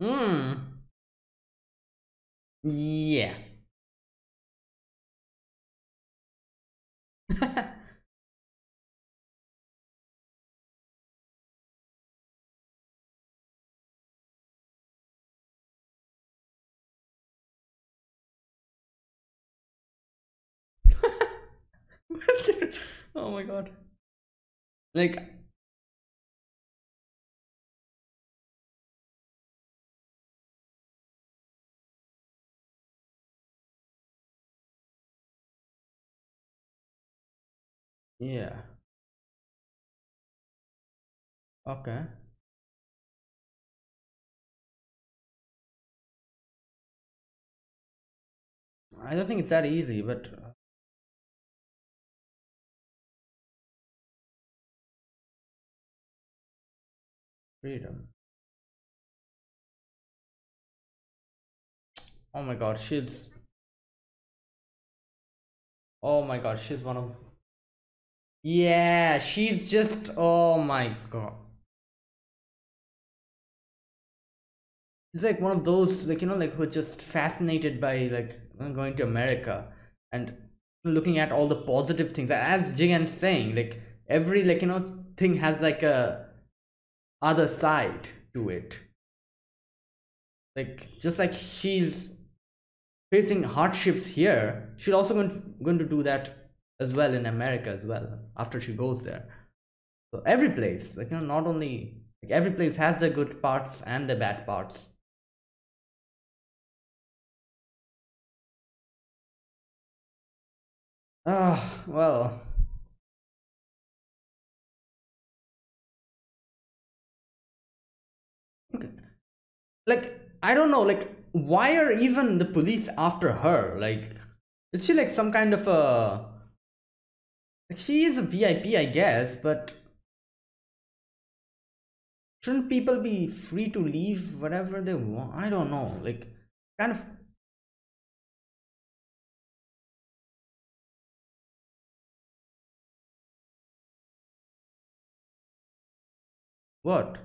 Hmm. Yeah. oh my god. Like Yeah. Okay. I don't think it's that easy, but uh, freedom. Oh my god, she's Oh my god, she's one of Yeah, she's just oh my god. She's like one of those like you know like who are just fascinated by like going to America and looking at all the positive things as Jigen's saying like every like you know thing has like a other side to it. Like just like she's facing hardships here she's also going to, going to do that as well in america as well after she goes there. So every place like you know not only like every place has the good parts and the bad parts. Ah well like i don't know like why are even the police after her? Like is she like some kind of a like she is a vip i guess but shouldn't people be free to leave whatever they want? I don't know like kind of what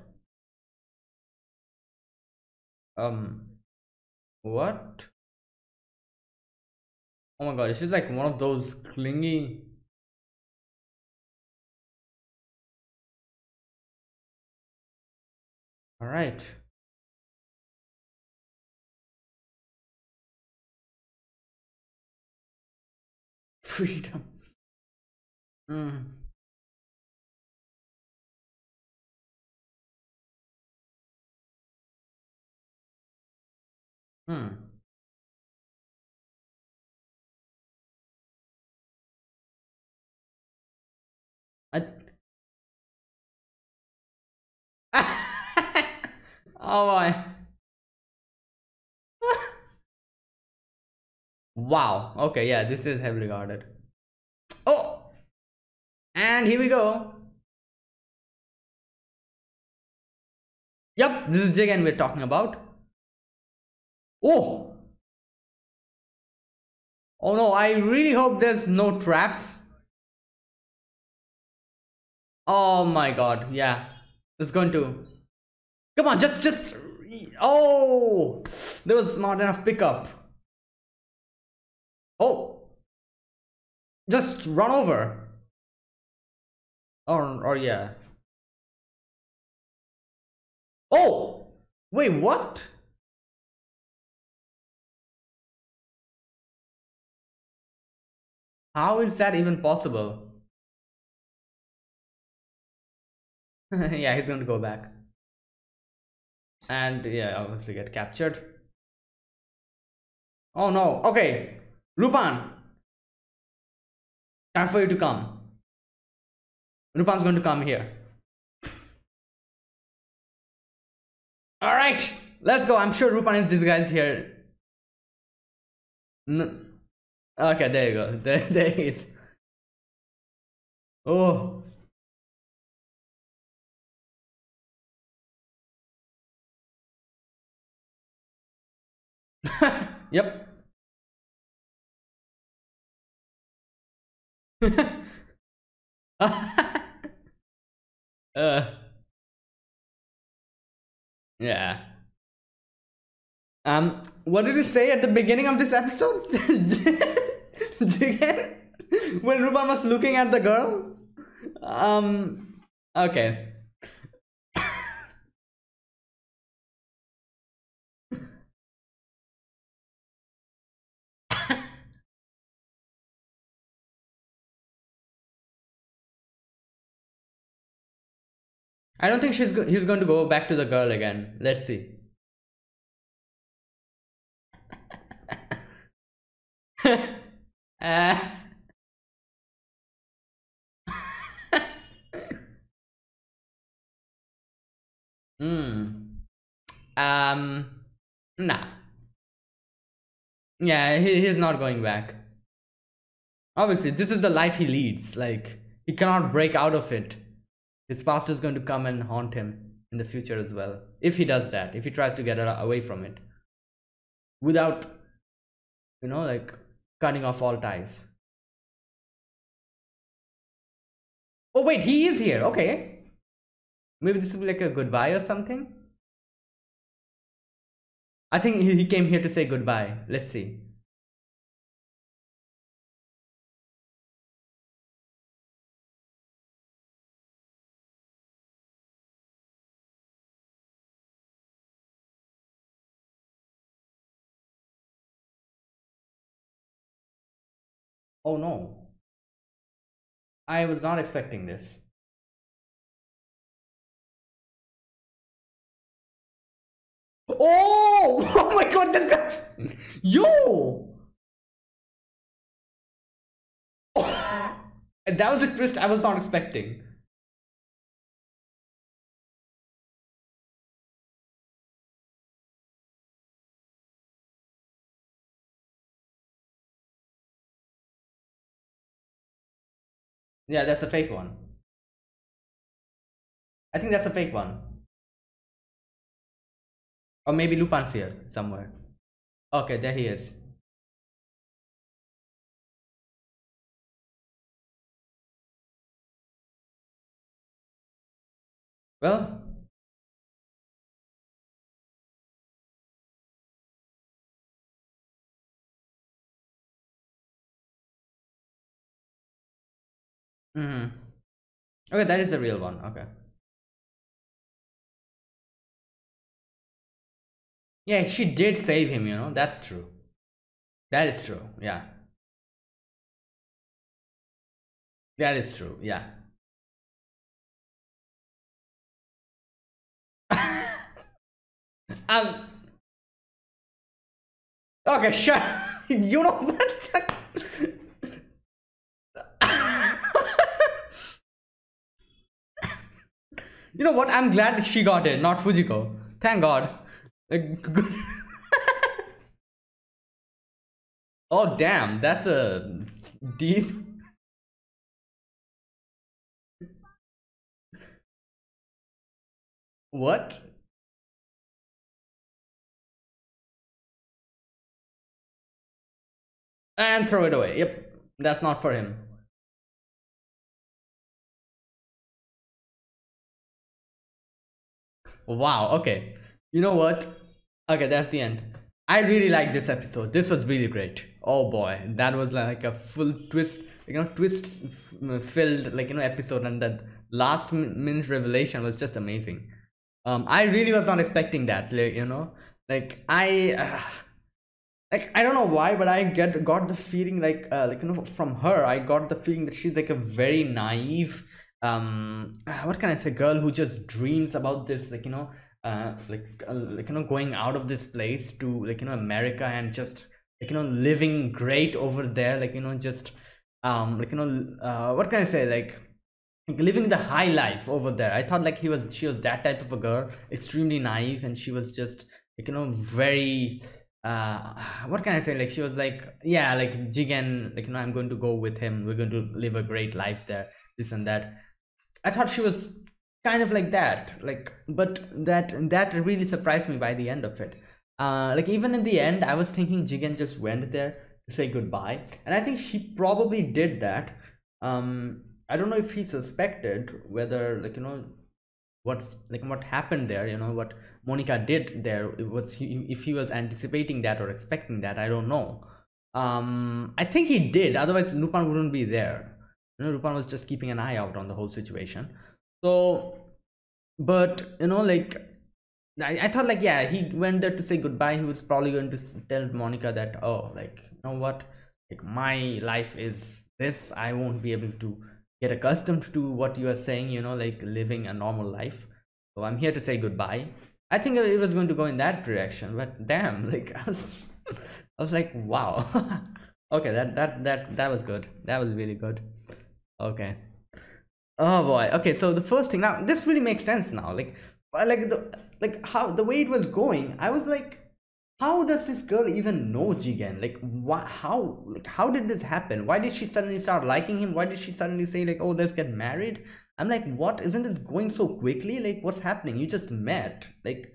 um what? Oh my god, this is like one of those clingy. Alright. Freedom. Hmm. Hmm. Oh my. wow. Okay, yeah, this is heavily guarded. Oh! And here we go. Yep, this is Jigen we're talking about. Oh! Oh no, I really hope there's no traps. Oh my god, yeah. It's going to... Come on, just, just... Oh! There was not enough pickup. Oh! Just run over. Or, or yeah. Oh! Wait, what? How is that even possible? yeah, he's going to go back. And yeah, obviously get captured. Oh no, okay. Rupan. Time for you to come. Rupan's going to come here. Alright, let's go. I'm sure Rupan is disguised here. No. Okay, there you go. There, there he is. Oh. yep. uh. Yeah. Um, what did you say at the beginning of this episode? when Rupan was looking at the girl? Um, okay. I don't think she's go he's going to go back to the girl again. Let's see. uh. mm. Um. Nah. Yeah, he, he's not going back. Obviously, this is the life he leads. Like, he cannot break out of it. His past is going to come and haunt him in the future as well. If he does that, if he tries to get away from it without you know, like, cutting off all ties. Oh, wait, he is here. Okay. Maybe this will be like a goodbye or something. I think he came here to say goodbye. Let's see. Oh no. I was not expecting this. Oh! Oh my god, this guy! Yo! Oh. that was a twist I was not expecting. Yeah, that's a fake one. I think that's a fake one. Or maybe Lupin's here somewhere. Okay, there he is. Well, hmm Okay, that is the real one. Okay. Yeah, she did save him, you know. That's true. That is true. Yeah. That is true. Yeah. um. Okay, sure. you know what? you know what? I'm glad she got it, not Fujiko. Thank God. oh damn, that's a deep. What? And throw it away. Yep, that's not for him. Wow, okay. You know what? Okay, that's the end. I really like this episode. This was really great. Oh boy, that was like a full twist, you know, twist filled like you know episode, and that last minute revelation was just amazing. Um, I really was not expecting that. Like, you know, like I. Uh, like I don't know why, but I get got the feeling like uh, like you know from her, I got the feeling that she's like a very naive, um, what can I say, girl who just dreams about this, like you know, uh, like uh, like you know going out of this place to like you know america and just like you know living great over there like you know just um like you know uh, what can i say? Like living the high life over there. I thought like he was she was that type of a girl extremely naive and she was just like you know very uh what can i say? Like she was like yeah like jigen like you know i'm going to go with him. We're going to live a great life there this and that i thought she was kind of like that like but that that really surprised me by the end of it. Uh like even in the end i was thinking jigen just went there to say goodbye and i think she probably did that. Um i don't know if he suspected whether like you know what's like what happened there you know what monica did there it was he, if he was anticipating that or expecting that i don't know. Um i think he did otherwise lupin wouldn't be there you know lupin was just keeping an eye out on the whole situation. So but you know like I, I thought like yeah he went there to say goodbye. He was probably going to tell monica that oh like you know what? Like my life is this. I won't be able to get accustomed to what you are saying you know like living a normal life. So i'm here to say goodbye. I think it was going to go in that direction but damn like i was i was like wow. Okay that that that that was good. That was really good okay. Oh boy. Okay, so the first thing now, this really makes sense now. Like uh, like the like how the way it was going i was like how does this girl even know jigen? Like what how like how did this happen? Why did she suddenly start liking him? Why did she suddenly say like oh let's get married? I'm like what? Isn't this going so quickly? Like what's happening? You just met. Like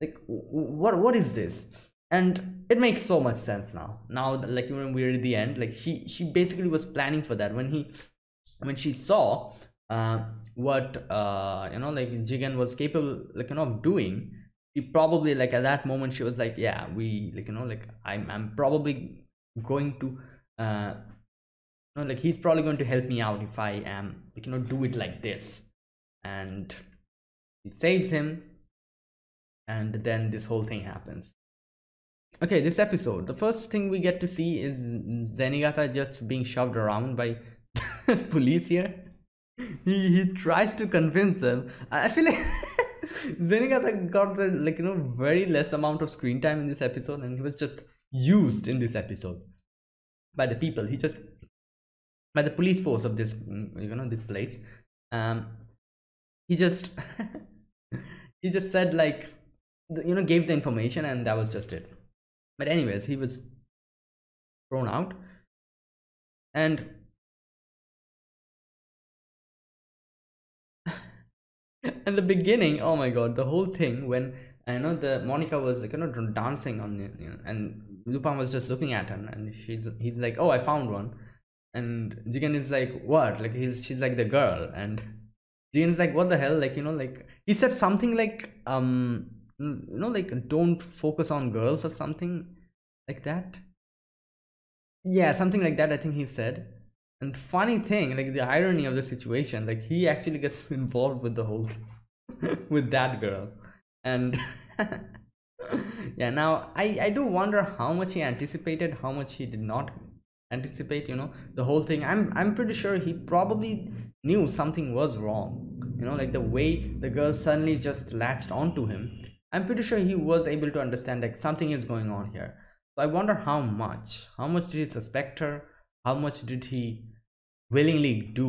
like what what is this? And it makes so much sense now. Now like when we're at the end like she she basically was planning for that when he when she saw uh, what uh, you know like Jigen was capable like you know of doing she probably like at that moment she was like yeah we like you know like I'm I'm probably going to uh you know like he's probably going to help me out if I am like you know do it like this. And it saves him and then this whole thing happens. Okay this episode the first thing we get to see is zenigata just being shoved around by police here. He he tries to convince them. I feel like zenigata got the, like you know very less amount of screen time in this episode and he was just used in this episode by the people. He just by the police force of this you know this place. Um he just he just said like you know gave the information and that was just it. But anyways he was thrown out. And and the beginning oh my god the whole thing when i know the monica was like, you know dancing on you know, and lupin was just looking at her and she's he's like oh i found one. And jigen is like what? Like he's she's like the girl and jigen's like what the hell? Like you know like he said something like um you know like don't focus on girls or something like that? Yeah something like that i think he said and funny thing like the irony of the situation like he actually gets involved with the whole with that girl. And yeah now i i do wonder how much he anticipated how much he did not anticipate you know the whole thing. I'm i'm pretty sure he probably knew something was wrong you know like the way the girl suddenly just latched onto him. I'm pretty sure he was able to understand like something is going on here. So i wonder how much how much did he suspect her? How much did he willingly do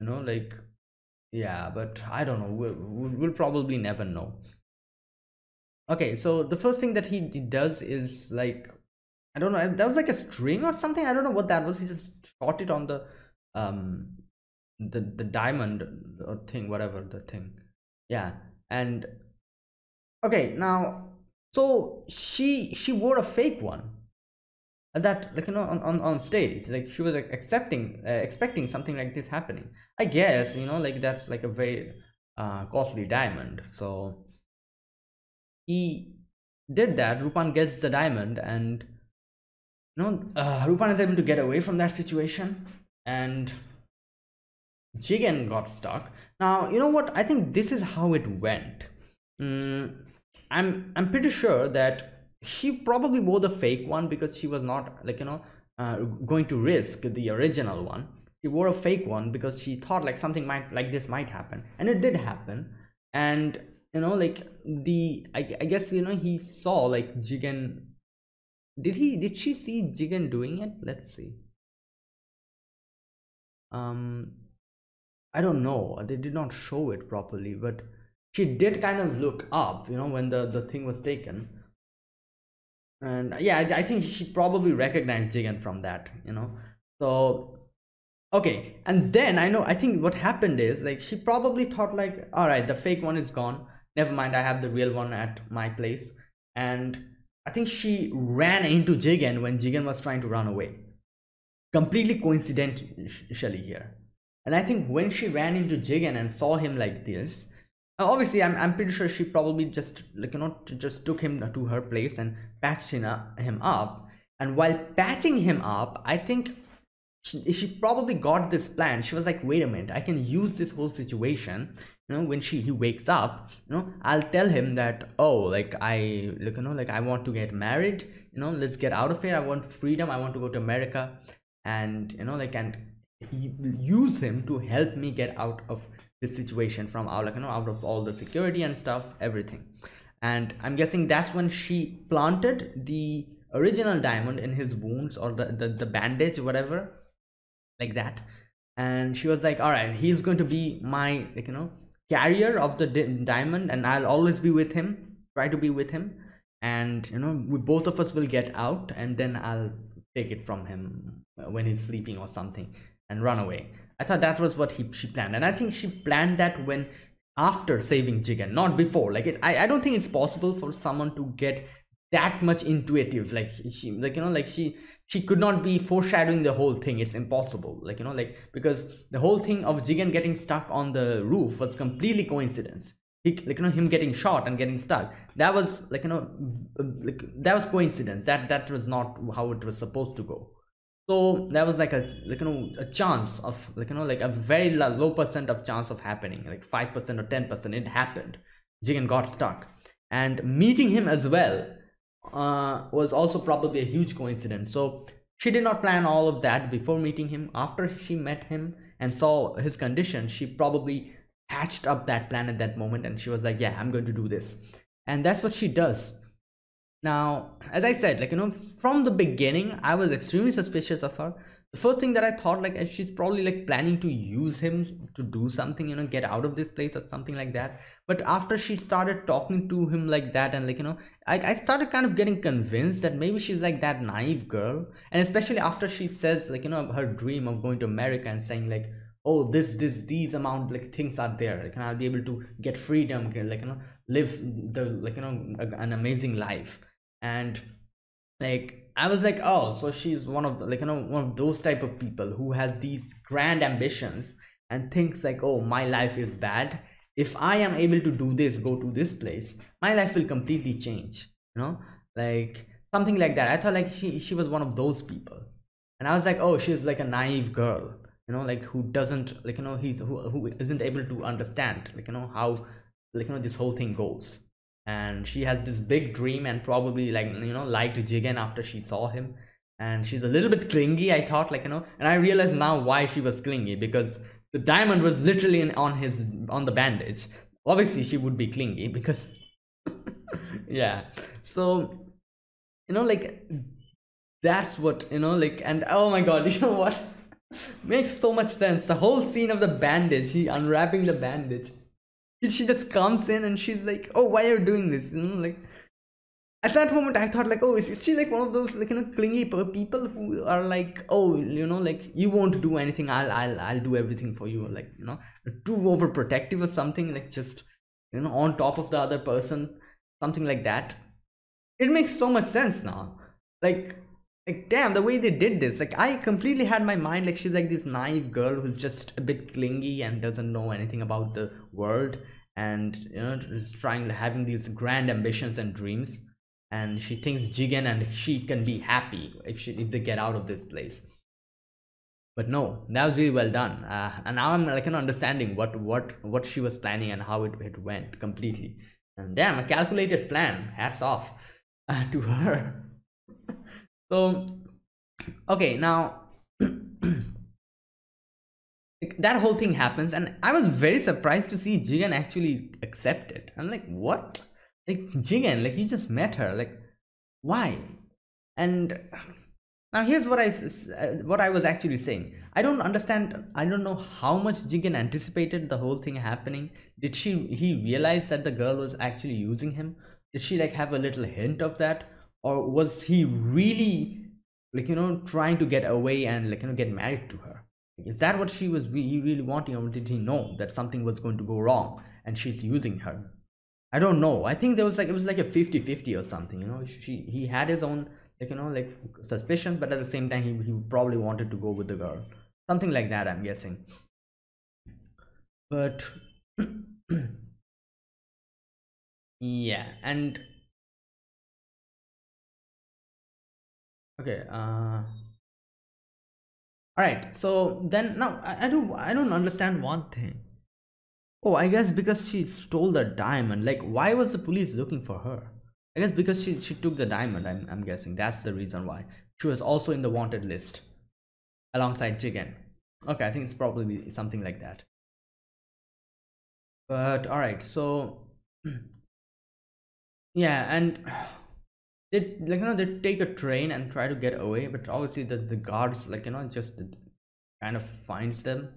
you know like yeah but i don't know we'll, we'll probably never know. Okay so the first thing that he does is like i don't know that was like a string or something? I don't know what that was he just shot it on the um the the diamond or thing whatever the thing. Yeah and okay now so she she wore a fake one that like you know on, on, on stage like she was like accepting uh, expecting something like this happening. I guess you know like that's like a very uh, costly diamond. So he did that. Rupan gets the diamond and you know uh, rupan is able to get away from that situation and jigen got stuck. Now you know what? I think this is how it went. Mm, i'm i'm pretty sure that she probably wore the fake one because she was not like you know uh, going to risk the original one. She wore a fake one because she thought like something might like this might happen. And it did happen. And you know like the I, I guess you know he saw like jigen. Did he did she see jigen doing it? Let's see. Um i don't know. They did not show it properly but she did kind of look up you know when the the thing was taken and uh, yeah I, I, think she probably recognized Jigen from that you know? So okay and then I know I think what happened is like she probably thought like all right the fake one is gone. Never mind I have the real one at my place. And I think she ran into Jigen when Jigen was trying to run away. Completely coincidentally here. And I think when she ran into Jigen and saw him like this obviously I'm, I'm pretty sure she probably just like you know just took him to her place and patched him up and while patching him up i think she, she probably got this plan. She was like wait a minute i can use this whole situation. You know when she he wakes up you know i'll tell him that oh like i like you know like i want to get married. You know let's get out of here. I want freedom. I want to go to america. And you know like and use him to help me get out of this situation from out like you know out of all the security and stuff everything. And i'm guessing that's when she planted the original diamond in his wounds or the the, the bandage whatever like that. And she was like all right he's going to be my like you know carrier of the diamond and i'll always be with him try to be with him. And you know we both of us will get out and then i'll take it from him when he's sleeping or something and run away i thought that was what he she planned. And i think she planned that when after saving jigen not before. Like it i, I don't think it's possible for someone to get that much intuitive. Like she like you know like she she could not be foreshadowing the whole thing. It's impossible. Like you know like because the whole thing of jigen getting stuck on the roof was completely coincidence. He, like you know him getting shot and getting stuck that was like you know like that was coincidence. That that was not how it was supposed to go so that was like a like you know a chance of like you know like a very low percent of chance of happening like five percent or ten percent it happened jigen got stuck and meeting him as well uh, was also probably a huge coincidence. So she did not plan all of that before meeting him. After she met him and saw his condition, she probably hatched up that plan at that moment and she was like, yeah, I'm going to do this. And that's what she does. Now, as I said, like, you know, from the beginning, I was extremely suspicious of her. The first thing that i thought like she's probably like planning to use him to do something you know get out of this place or something like that. But after she started talking to him like that and like you know I, I started kind of getting convinced that maybe she's like that naive girl. And especially after she says like you know her dream of going to america and saying like oh this this these amount like things are there. Like and i'll be able to get freedom like you know live the like you know an amazing life and like I was like, oh, so she's one of the, like you know one of those type of people who has these grand ambitions and thinks like, oh, my life is bad. If I am able to do this, go to this place, my life will completely change. You know, like something like that. I thought like she she was one of those people, and I was like, oh, she's like a naive girl. You know, like who doesn't like you know he's who who isn't able to understand like you know how like you know this whole thing goes and she has this big dream and probably like you know liked Jigen after she saw him. And she's a little bit clingy I thought like you know. And I realized now why she was clingy because the diamond was literally in, on his on the bandage. Obviously she would be clingy because yeah. So you know like that's what you know like and oh my god you know what? Makes so much sense. The whole scene of the bandage he unwrapping the bandage she just comes in and she's like oh why are you doing this? You know like at that moment i thought like oh is she like one of those like you know clingy people who are like oh you know like you won't do anything i'll i'll, I'll do everything for you like you know too overprotective or something like just you know on top of the other person something like that. It makes so much sense now. Like like damn the way they did this. Like i completely had my mind like she's like this naive girl who's just a bit clingy and doesn't know anything about the world and you know is trying to having these grand ambitions and dreams. And she thinks jigen and she can be happy if she if they get out of this place. But no that was really well done. Uh, and now i'm like an understanding what what what she was planning and how it, it went completely. And damn a calculated plan. Hats off uh, to her so okay now that whole thing happens and i was very surprised to see jigen actually accept it. I'm like what? Like jigen like you just met her like why? And now here's what i uh, what i was actually saying. I don't understand i don't know how much jigen anticipated the whole thing happening. Did she he realize that the girl was actually using him? Did she like have a little hint of that or was he really like you know trying to get away and like you know get married to her? Is that what she was really, really wanting or did he know that something was going to go wrong and she's using her? I don't know. I think there was like it was like a 50 50 or something you know? She he had his own like you know like suspicions but at the same time he, he probably wanted to go with the girl. Something like that i'm guessing. But yeah and okay uh all right so then now I, I don't i don't understand one thing. Oh i guess because she stole the diamond like why was the police looking for her? I guess because she she took the diamond i'm, I'm guessing that's the reason why. She was also in the wanted list alongside jigen. Okay i think it's probably something like that. But all right so yeah and they like you know they take a train and try to get away but obviously the, the guards like you know just kind of finds them.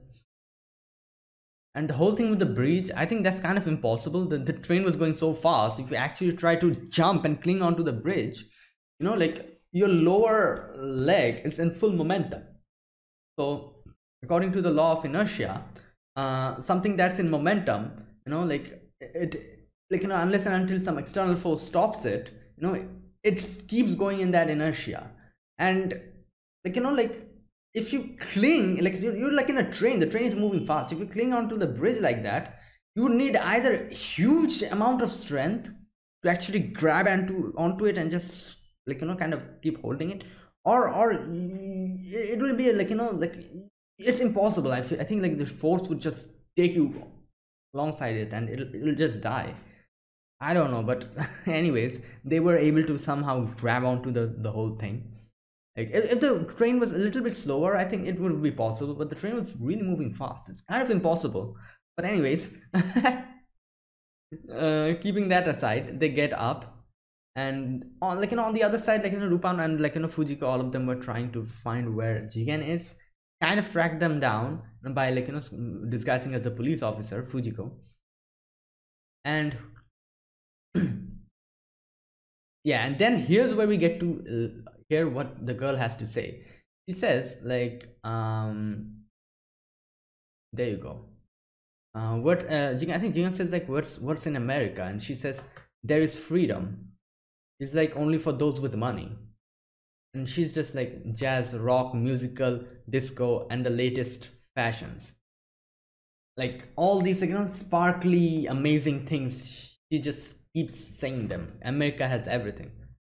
And the whole thing with the bridge i think that's kind of impossible. The, the train was going so fast if you actually try to jump and cling onto the bridge you know like your lower leg is in full momentum. So according to the law of inertia uh, something that's in momentum you know like it like you know unless and until some external force stops it you know it keeps going in that inertia. And like you know like if you cling like you're, like in a train the train is moving fast. If you cling onto the bridge like that you would need either huge amount of strength to actually grab onto onto it and just like you know kind of keep holding it or or it will be like you know like it's impossible. I, feel, I think like the force would just take you alongside it and it'll, it'll just die i don't know but anyways they were able to somehow grab onto the the whole thing. Like if, the train was a little bit slower i think it would be possible but the train was really moving fast. It's kind of impossible. But anyways uh, keeping that aside they get up and on like you know on the other side like you know Rupan and like you know Fujiko all of them were trying to find where Jigen is. Kind of track them down by like you know disguising as a police officer Fujiko. And yeah and then here's where we get to uh, hear what the girl has to say. She says like um there you go. Uh what uh I think Jigen says like what's what's in America and she says there is freedom. It's like only for those with money. And she's just like jazz rock musical disco and the latest fashions. Like all these you know sparkly amazing things she just keeps saying them. America has everything.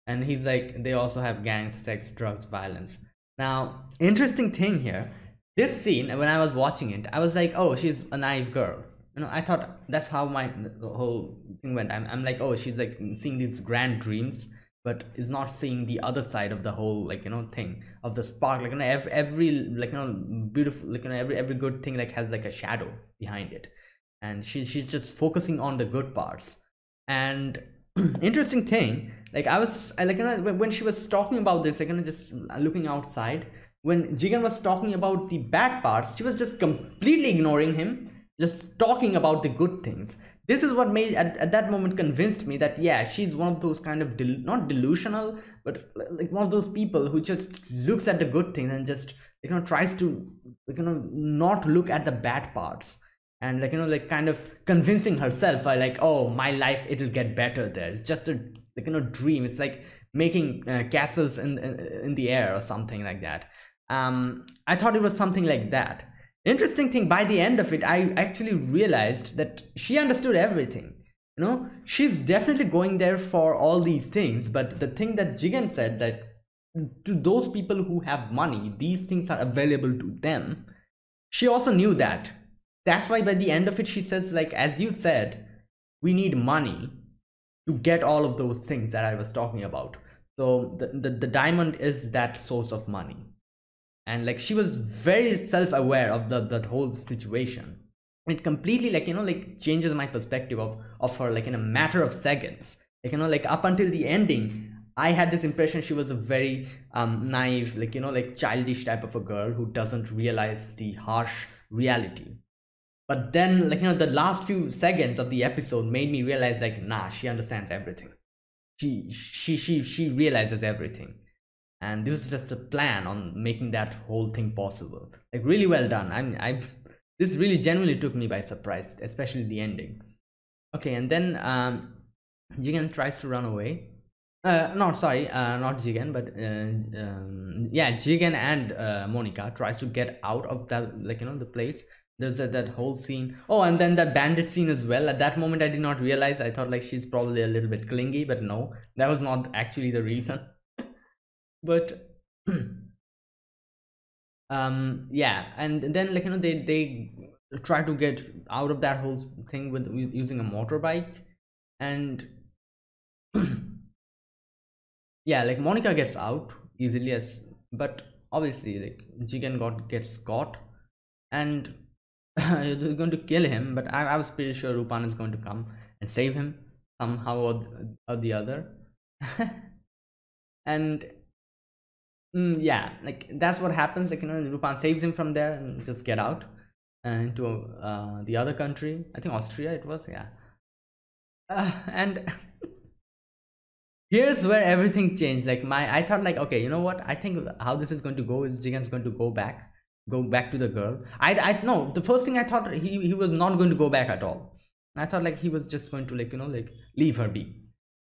And he's like they also have gangs sex drugs violence. Now interesting thing here this scene when i was watching it i was like oh she's a naive girl. You know i thought that's how my whole thing went. I'm, I'm like oh she's like seeing these grand dreams but is not seeing the other side of the whole like you know thing of the spark. Like you know every, every like you know beautiful like you know every every good thing like has like a shadow behind it. And she she's just focusing on the good parts and interesting thing like i was I, like when she was talking about this like you know just looking outside when jigen was talking about the bad parts she was just completely ignoring him just talking about the good things. This is what made at, at that moment convinced me that yeah she's one of those kind of del- not delusional but like one of those people who just looks at the good things and just you know tries to you know not look at the bad parts and like you know like kind of convincing herself like oh my life it'll get better there. It's just a like you know dream. It's like making uh, castles in, in in the air or something like that. Um i thought it was something like that. Interesting thing by the end of it i actually realized that she understood everything. You know she's definitely going there for all these things but the thing that jigen said that to those people who have money these things are available to them. She also knew that that's why by the end of it she says like as you said we need money to get all of those things that i was talking about. So the, the, the diamond is that source of money. And like she was very self-aware of the that whole situation. It completely like you know like changes my perspective of of her like in a matter of seconds. Like you know like up until the ending i had this impression she was a very um naive like you know like childish type of a girl who doesn't realize the harsh reality but then like you know the last few seconds of the episode made me realize like nah she understands everything. She she she she realizes everything. And this is just a plan on making that whole thing possible. Like really well done. I mean i this really genuinely took me by surprise especially the ending. Okay and then um jigen tries to run away. Uh no sorry uh not jigen but uh, um, yeah jigen and uh, monica tries to get out of that like you know the place there's that, that whole scene. Oh and then that bandit scene as well. At that moment i did not realize. I thought like she's probably a little bit clingy but no. That was not actually the reason. But um yeah. And then like you know they they try to get out of that whole thing with using a motorbike. And yeah like monica gets out easily as but obviously like jigen got gets caught. And they're going to kill him but I, I was pretty sure rupan is going to come and save him somehow or, or the other. And mm, yeah like that's what happens. Like you know Rupan saves him from there and just get out and to uh, the other country. I think austria it was yeah. Uh, and here's where everything changed. Like my i thought like okay you know what? I think how this is going to go is jigen's going to go back go back to the girl i i no the first thing i thought he he was not going to go back at all i thought like he was just going to like you know like leave her be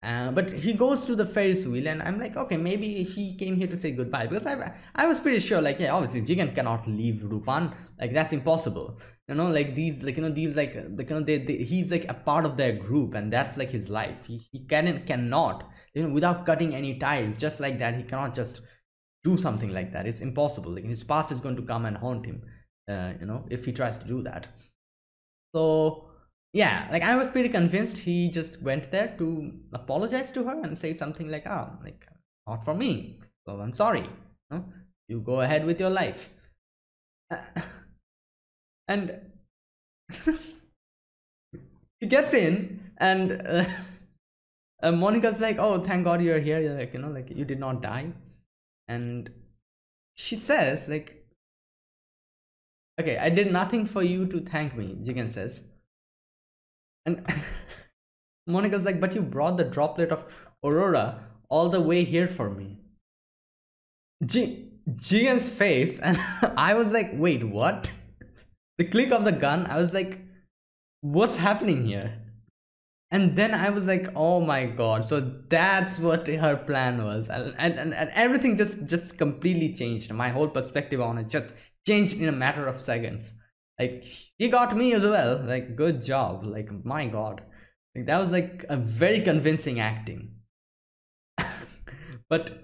uh, but he goes to the Ferris wheel, and I'm like, okay, maybe he came here to say goodbye because I, I was pretty sure, like, yeah, obviously Jigen cannot leave Rupan, like that's impossible. You know, like these, like you know, these, like, like you know, they, they, he's like a part of their group, and that's like his life. He, he can cannot, you know, without cutting any ties, just like that, he cannot just do something like that. It's impossible. Like his past is going to come and haunt him, uh, you know, if he tries to do that. So yeah like i was pretty convinced he just went there to apologize to her and say something like ah oh, like not for me so i'm sorry no? you go ahead with your life and he gets in and uh, monica's like oh thank god you're here you're like you know like you did not die and she says like okay i did nothing for you to thank me jigen says and Monica's like, but you brought the droplet of Aurora all the way here for me. G Jigen's face, and I was like, wait, what? The click of the gun, I was like, what's happening here? And then I was like, oh my god, so that's what her plan was. And, and, and everything just, just completely changed. My whole perspective on it just changed in a matter of seconds. Like he got me as well. Like good job. Like my god. Like that was like a very convincing acting. But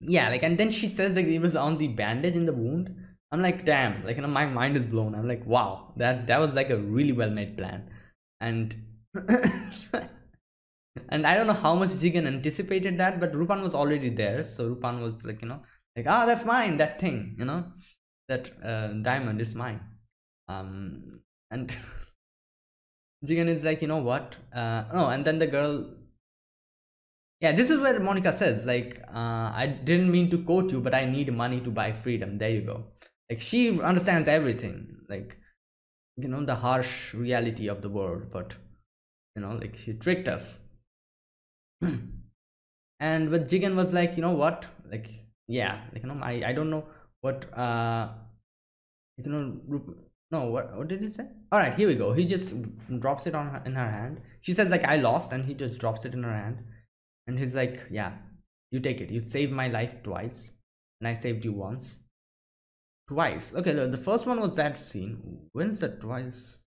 yeah like and then she says like it was on the bandage in the wound. I'm like damn. Like you know my mind is blown. I'm like wow. That that was like a really well made plan. And and i don't know how much jigen anticipated that but rupan was already there. So rupan was like you know like ah oh, that's mine that thing you know that uh, diamond is mine. Um and Jigen is like you know what? Uh no and then the girl yeah this is where Monica says like uh I didn't mean to quote you but I need money to buy freedom. There you go. Like she understands everything like you know the harsh reality of the world but you know like she tricked us. And but Jigen was like you know what? Like yeah like you know I I don't know what uh you know no what what did he say? All right here we go. He just drops it on her, in her hand. She says like i lost and he just drops it in her hand. And he's like yeah you take it. You saved my life twice and i saved you once. Twice. Okay the, the first one was that scene. When's that twice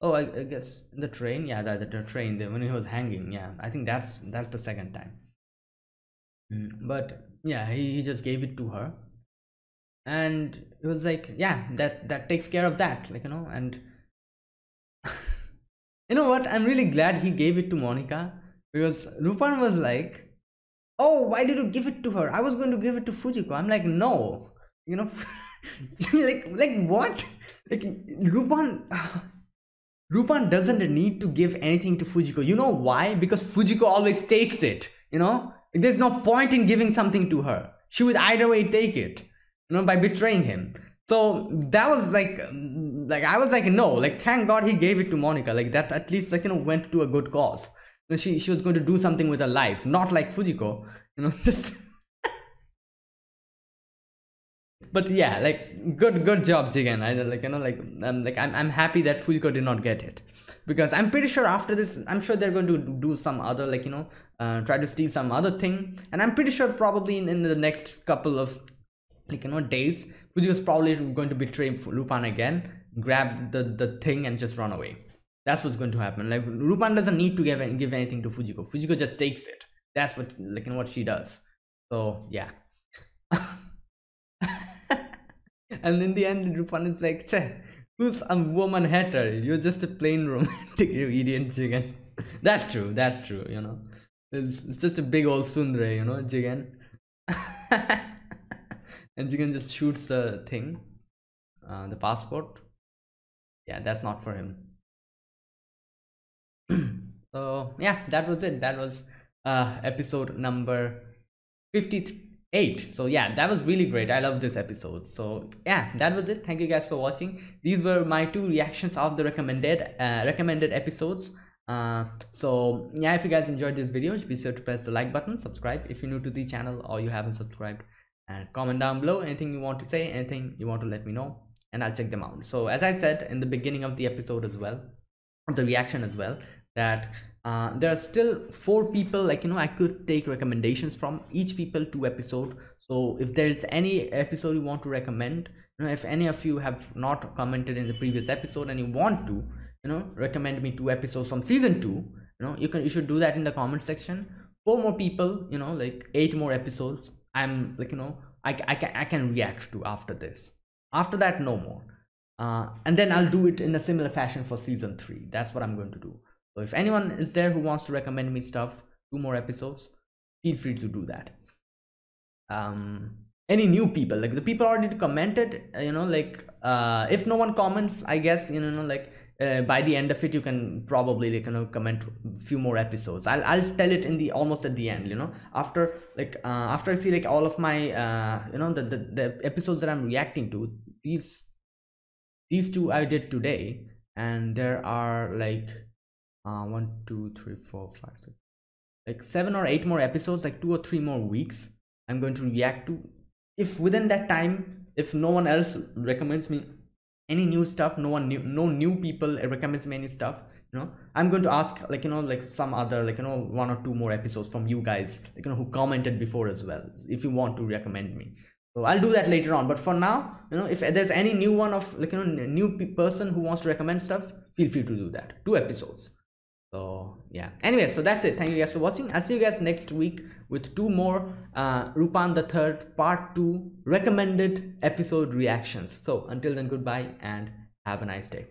oh i, I guess the train? Yeah the, the, train the, when he was hanging yeah. I think that's that's the second time. Mm, but yeah he, he just gave it to her. And it was like yeah that that takes care of that like you know and you know what? I'm really glad he gave it to monica because rupan was like oh why did you give it to her? I was going to give it to fujiko. I'm like no. You know like like what? Like rupan rupan doesn't need to give anything to fujiko. You know why? Because fujiko always takes it you know? There's no point in giving something to her. She would either way take it you know by betraying him. So that was like like i was like no like thank god he gave it to monica. Like that at least like you know went to a good cause. You know, she she was going to do something with her life not like fujiko you know just but yeah like good good job jigen. I like you know like um, like I'm, I'm happy that fujiko did not get it. Because i'm pretty sure after this i'm sure they're going to do some other like you know uh, try to steal some other thing. And i'm pretty sure probably in, in the next couple of like you know days Fuji was probably going to betray lupin again grab the the thing and just run away. That's what's going to happen. Like lupin doesn't need to give give anything to Fujiko. Fujiko just takes it. That's what like you know what she does. So yeah and in the end Rupan is like Che, who's a woman hater? You're just a plain romantic you idiot Jigen. That's true that's true you know. It's, it's just a big old tsundere you know Jigen. And Jigen just shoots the thing uh, the passport. Yeah that's not for him. So yeah that was it. That was uh episode number 58 eight. So yeah that was really great. I love this episode. So yeah that was it. Thank you guys for watching. These were my two reactions of the recommended uh, recommended episodes. Uh, so yeah if you guys enjoyed this video be sure to press the like button subscribe if you're new to the channel or you haven't subscribed. And comment down below anything you want to say anything you want to let me know and i'll check them out. So as i said in the beginning of the episode as well the reaction as well that uh, there are still four people like you know i could take recommendations from each people two episode. So if there's any episode you want to recommend you know if any of you have not commented in the previous episode and you want to you know recommend me two episodes from season two you know you can you should do that in the comment section. Four more people you know like eight more episodes i'm like you know i, I can i can react to after this. After that no more. Uh, and then i'll do it in a similar fashion for season three. That's what i'm going to do so if anyone is there who wants to recommend me stuff two more episodes feel free to do that. Um any new people? Like the people already commented uh, you know like uh if no one comments i guess you know like uh, by the end of it you can probably like you know comment a few more episodes. I'll i'll tell it in the almost at the end you know. After like uh, after i see like all of my uh you know the, the the episodes that i'm reacting to these these two i did today and there are like uh one two three four five six. Like seven or eight more episodes like two or three more weeks i'm going to react to. If within that time if no one else recommends me any new stuff no one new no new people recommends me any stuff you know i'm going to ask like you know like some other like you know one or two more episodes from you guys like you know who commented before as well if you want to recommend me. So i'll do that later on. But for now you know if there's any new one of like you know new person who wants to recommend stuff feel free to do that. Two episodes so yeah. Anyway so that's it. Thank you guys for watching. I'll see you guys next week with two more uh rupan the third part two recommended episode reactions. So until then goodbye and have a nice day